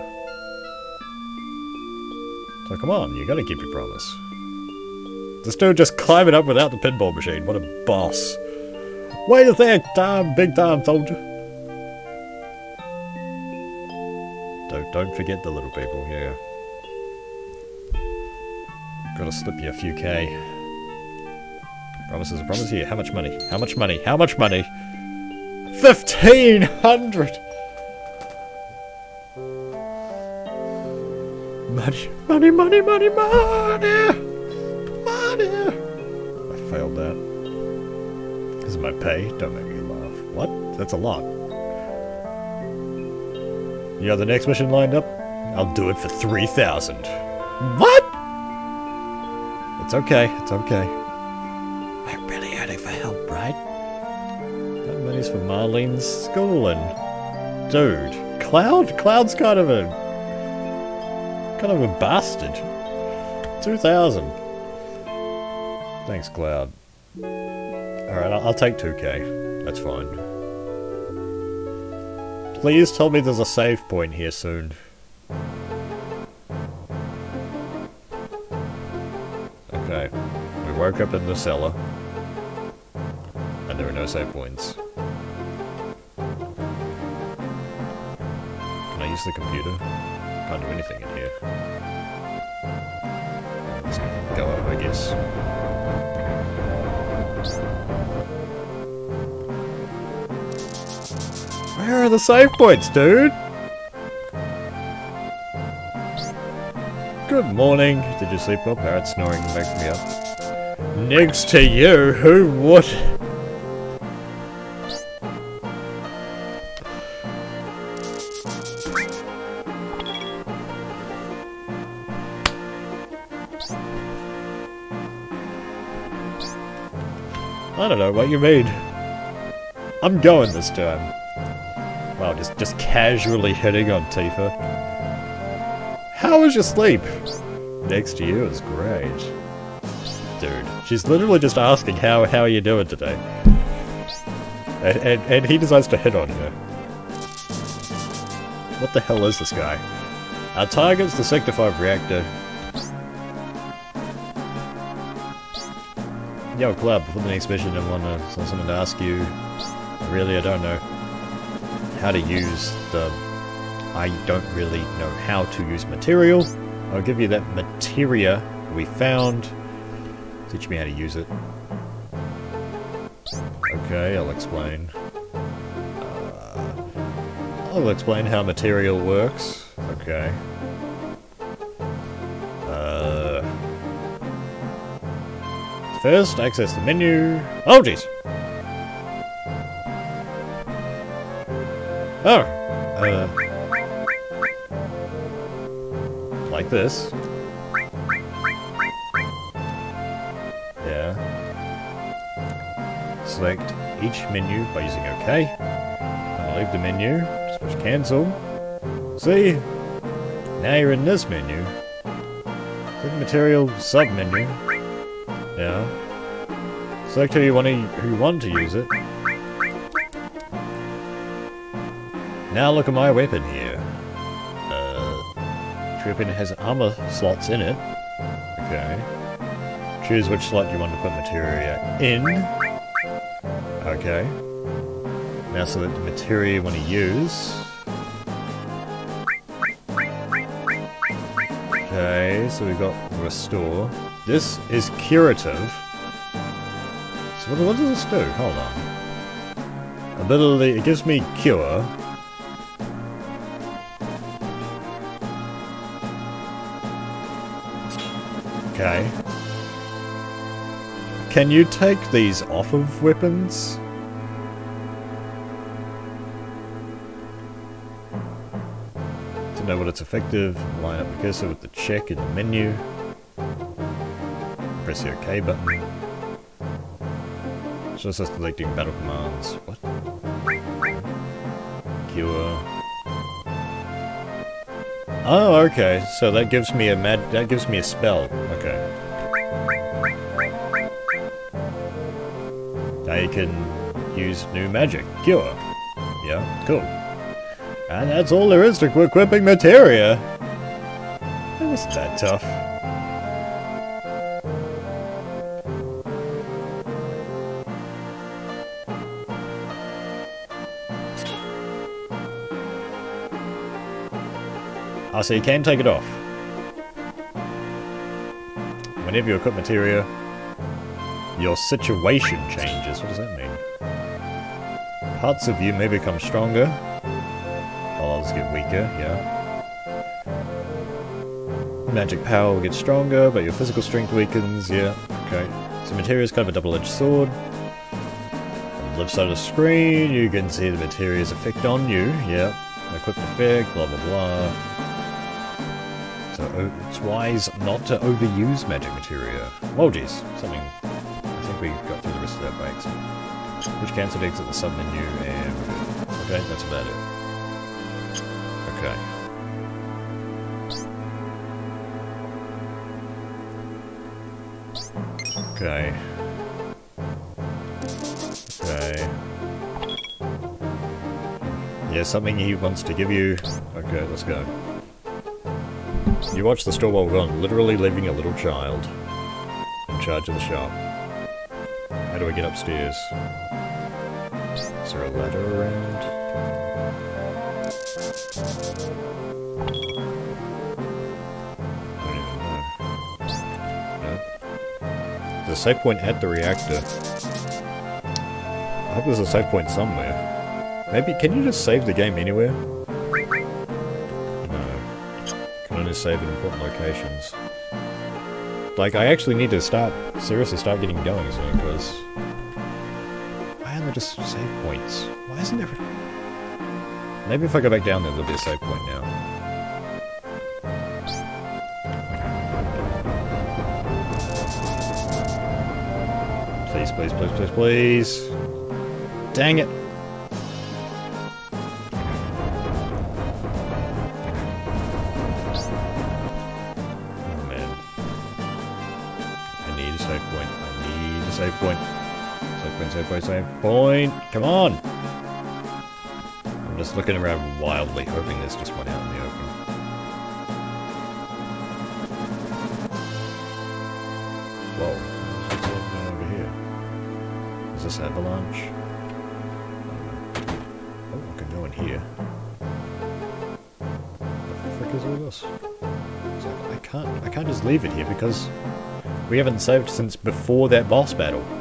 So come on, you gotta keep your promise. This dude just climbing up without the pinball machine. What a boss. Way to think, time, big time soldier. Don't forget the little people, yeah. Gotta slip you a few K. Promise is a promise here. How much money? How much money? How much money? Fifteen hundred! Money, money, money, money, money! Money! I failed that. This is my pay. Don't make me laugh. What? That's a lot. You have the next mission lined up? I'll do it for 3,000. What? It's okay. It's okay. I'm really hurting for help, right? That money's for Marlene's school and... Dude, Cloud? Cloud's kind of a... Kind of a bastard. 2,000. Thanks, Cloud. Alright, I'll, I'll take 2k. That's fine. Please tell me there's a save point here soon. Okay. We woke up in the cellar. And there are no save points. Can I use the computer? Can't do anything in here. Let's go up, I guess. Where are the save points, dude? Good morning. Did you sleep well? Barret's snoring wakes me up. Next to you, who would? I don't know what you mean. I'm going this time. Wow, just just casually hitting on Tifa. How was your sleep? Next you is great. Dude, she's literally just asking how how are you doing today? And, and, and he decides to hit on her. What the hell is this guy? Our target's the Sector 5 reactor. Yo, Cloud, before the next mission, I want to something to ask you. Really, I don't know how to use the... I don't really know how to use materia. I'll give you that materia we found. Teach me how to use it. Okay, I'll explain. Uh, I'll explain how materia works. Okay. Uh, first, access the menu. Oh, jeez! Oh! Uh... Like this. Yeah. Select each menu by using OK. I'll leave the menu. Just push cancel. See? Now you're in this menu. Click material sub-menu. Yeah. Select who you want to who you want to use it. Now look at my weapon here. Uh, weapon has armor slots in it. Okay. Choose which slot you want to put materia in. Okay. Now select the materia you want to use. Okay, so we've got restore. This is curative. So what, what does this do? Hold on. Ability, it gives me cure. Okay. Can you take these off of weapons? To know what it's effective, line up the cursor with the check in the menu. Press the OK button. Shows us selecting battle commands. What? Cure. Oh, okay. So that gives me a mad. That gives me a spell. Okay. Now you can use new magic. Cure. Yeah, cool. And that's all there is to equipping materia. It wasn't that tough. Oh, so you can take it off. Whenever you equip materia, your situation changes. What does that mean? Parts of you may become stronger, others get weaker, yeah. Magic power will get stronger, but your physical strength weakens, yeah. Okay. So materia is kind of a double-edged sword. On the left side of the screen, you can see the materia's effect on you, yeah. Equipped effect, blah blah blah. So it's wise not to overuse magic materia. Oh geez, something. I think we got through the rest of that by accident. Which cancelled exit the sub menu and. Okay, that's about it. Okay. Okay. Okay. Yeah, something he wants to give you. Okay, let's go. You watch the store while we're gone, literally leaving a little child in charge of the shop. How do I get upstairs? Is there a ladder around? Nope. There's a save point at the reactor. I hope there's a save point somewhere. Maybe, can you just save the game anywhere? Save in important locations. Like, I actually need to start, seriously start getting going soon, because... Why aren't there just save points? Why isn't there... Maybe if I go back down there, there'll be a save point now. Please, please, please, please, please. Dang it. Save point. I need a save point. Save point, save point, save point. Come on! I'm just looking around wildly, hoping there's just one out in the open. Whoa. What's happening over here? Is this avalanche? Oh, I can go in here. What The frick is all this? I can't, I can't just leave it here because we haven't saved since before that boss battle.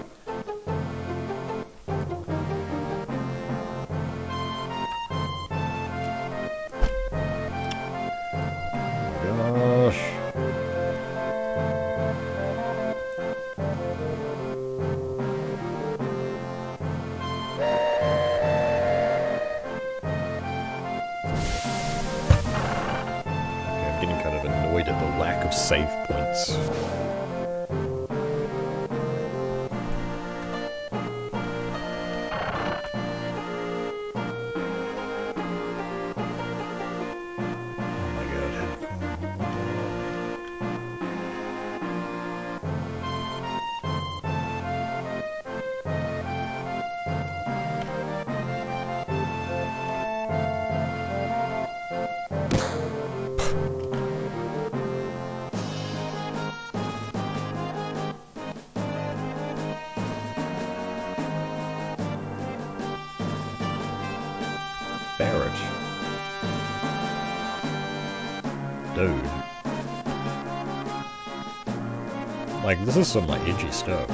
Is some, like, edgy stuff.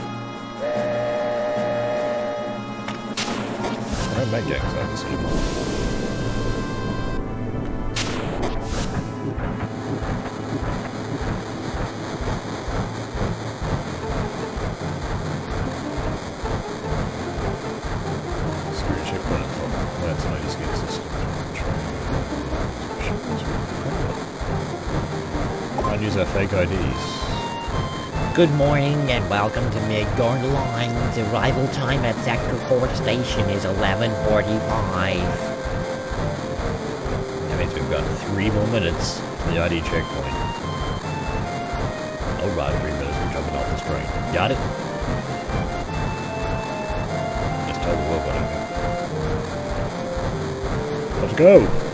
I don't make games like this anymore. Security checkpoint at the top. That's an ID scan system. Can't use our fake IDs. Good morning and welcome to Midgar Lines. Arrival time at Sector 4 station is 11.45. That means we've got three more minutes to the ID checkpoint. Oh, Alright, three minutes, we're jumping off this train. Got it? Just tell me what, whatever. Let's go!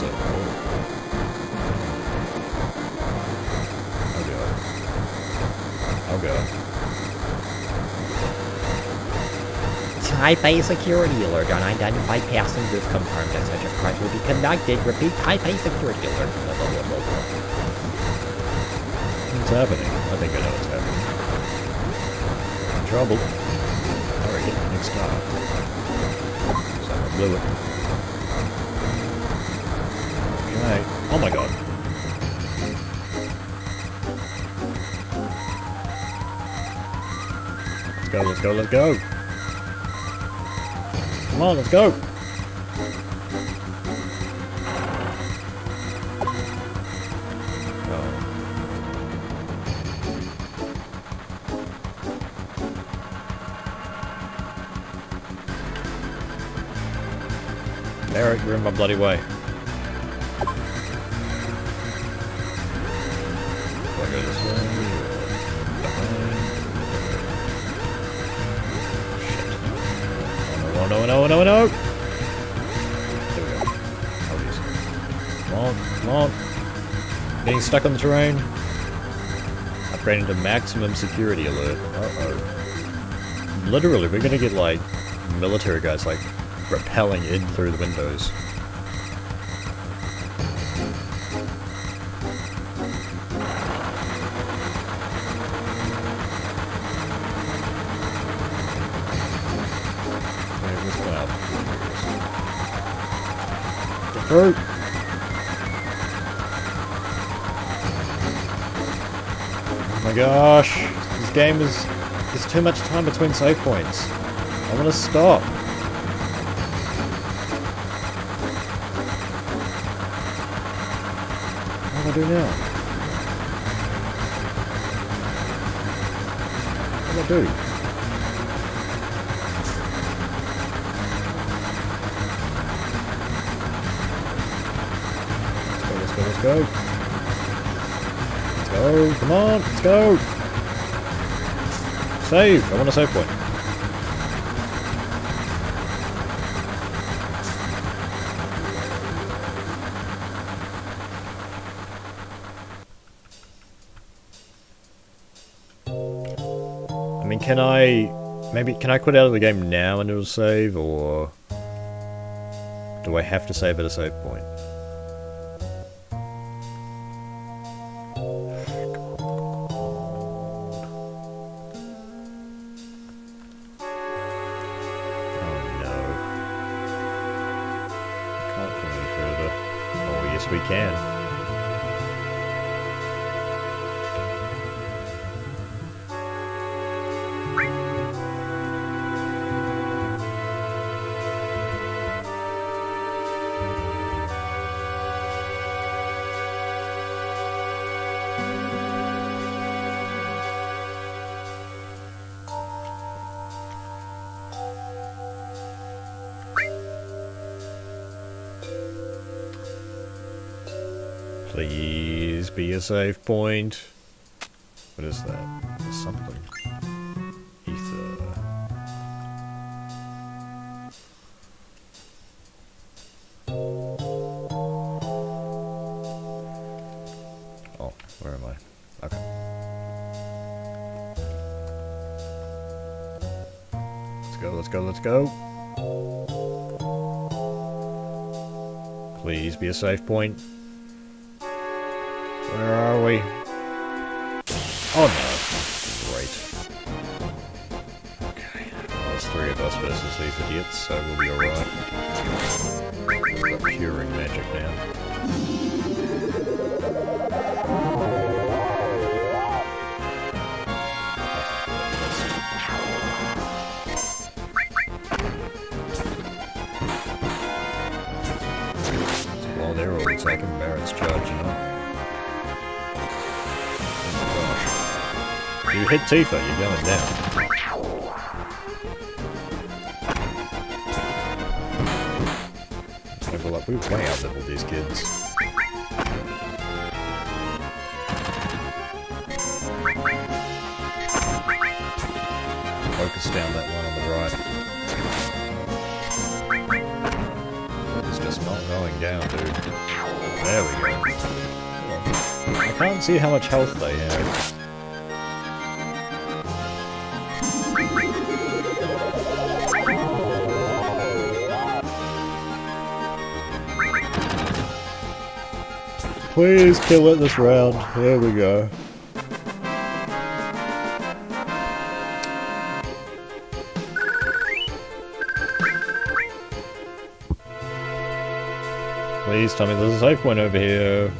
A little closer. Oh. I'll go. I'll. Type A security alert. Unidentified passengers confirmed that such a crush will be conducted. Repeat Type A security alert. Blah, blah, blah. What's happening? I think I know what's happening. In trouble. Alright, next car. Someone blew it. Okay. Oh my god. Let's go, let's go, let's go! Come on, let's go! Eric, you're in my bloody way. Getting stuck on the terrain. Upgrading to maximum security alert. Uh-oh. Literally, we're gonna get, like, military guys, like, rappelling in through the windows. Wait, gosh! This game is... There's too much time between save points. I want to stop. What do I do now? What do I do? Let's go, let's go, let's go. Go, come on, let's go. Save, I want a save point. I mean, can I... Maybe, can I quit out of the game now and it'll save, or... Do I have to save at a save point? Save point. What is that? There's something. Ether. Oh, where am I? Okay. Let's go, let's go, let's go. Please be a safe point. So we'll be alright. Got curing magic now. They're all attacking, Barret's charging up. Oh. You hit Tifa, you're going down. Way out leveled these kids. Focus down that one on the right. It's just not going down, dude. There we go. I can't see how much health they have. Please kill it this round. There we go. Please tell me there's a safe point over here.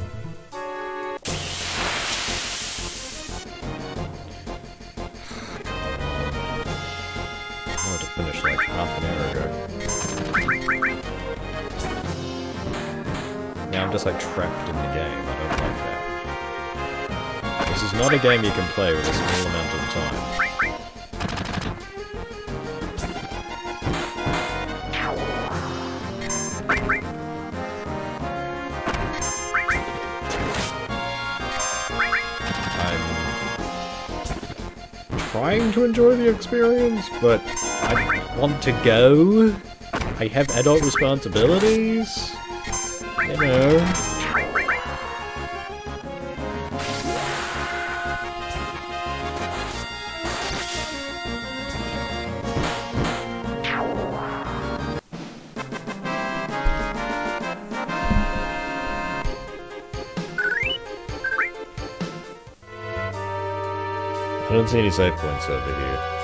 A game you can play with a small amount of time. I'm trying to enjoy the experience, but I want to go. I have adult responsibilities. You know. I don't see any save points over here.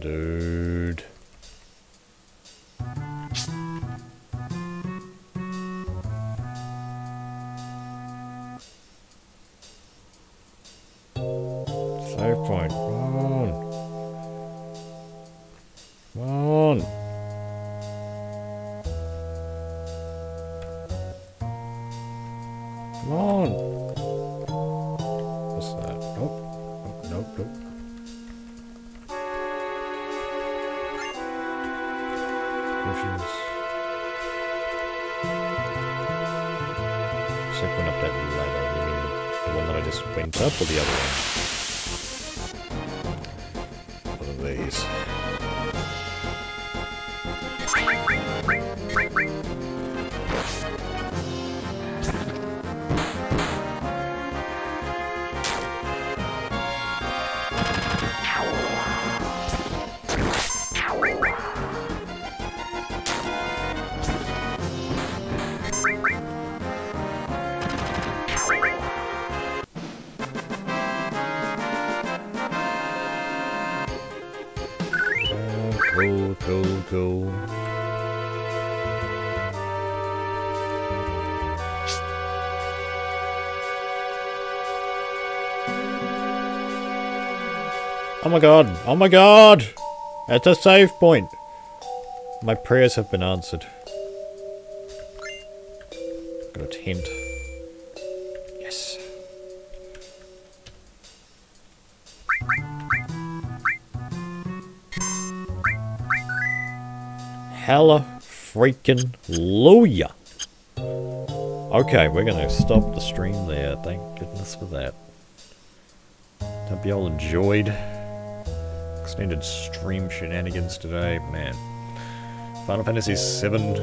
Come just went Oh my god! Oh my god! It's a save point! My prayers have been answered. Got a tent. Yes. Hella freaking Luya. Okay, we're gonna stop the stream there. Thank goodness for that. Hope you all enjoyed extended stream shenanigans today. Man, Final Fantasy VII.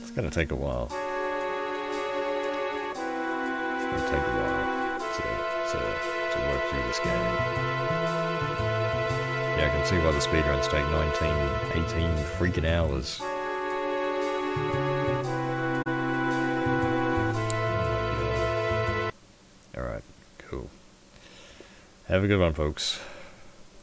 It's gonna take a while. It's gonna take a while to, to, to work through this game. Yeah, I can see why the speedruns take 19, 18 freaking hours. Have a good one, folks.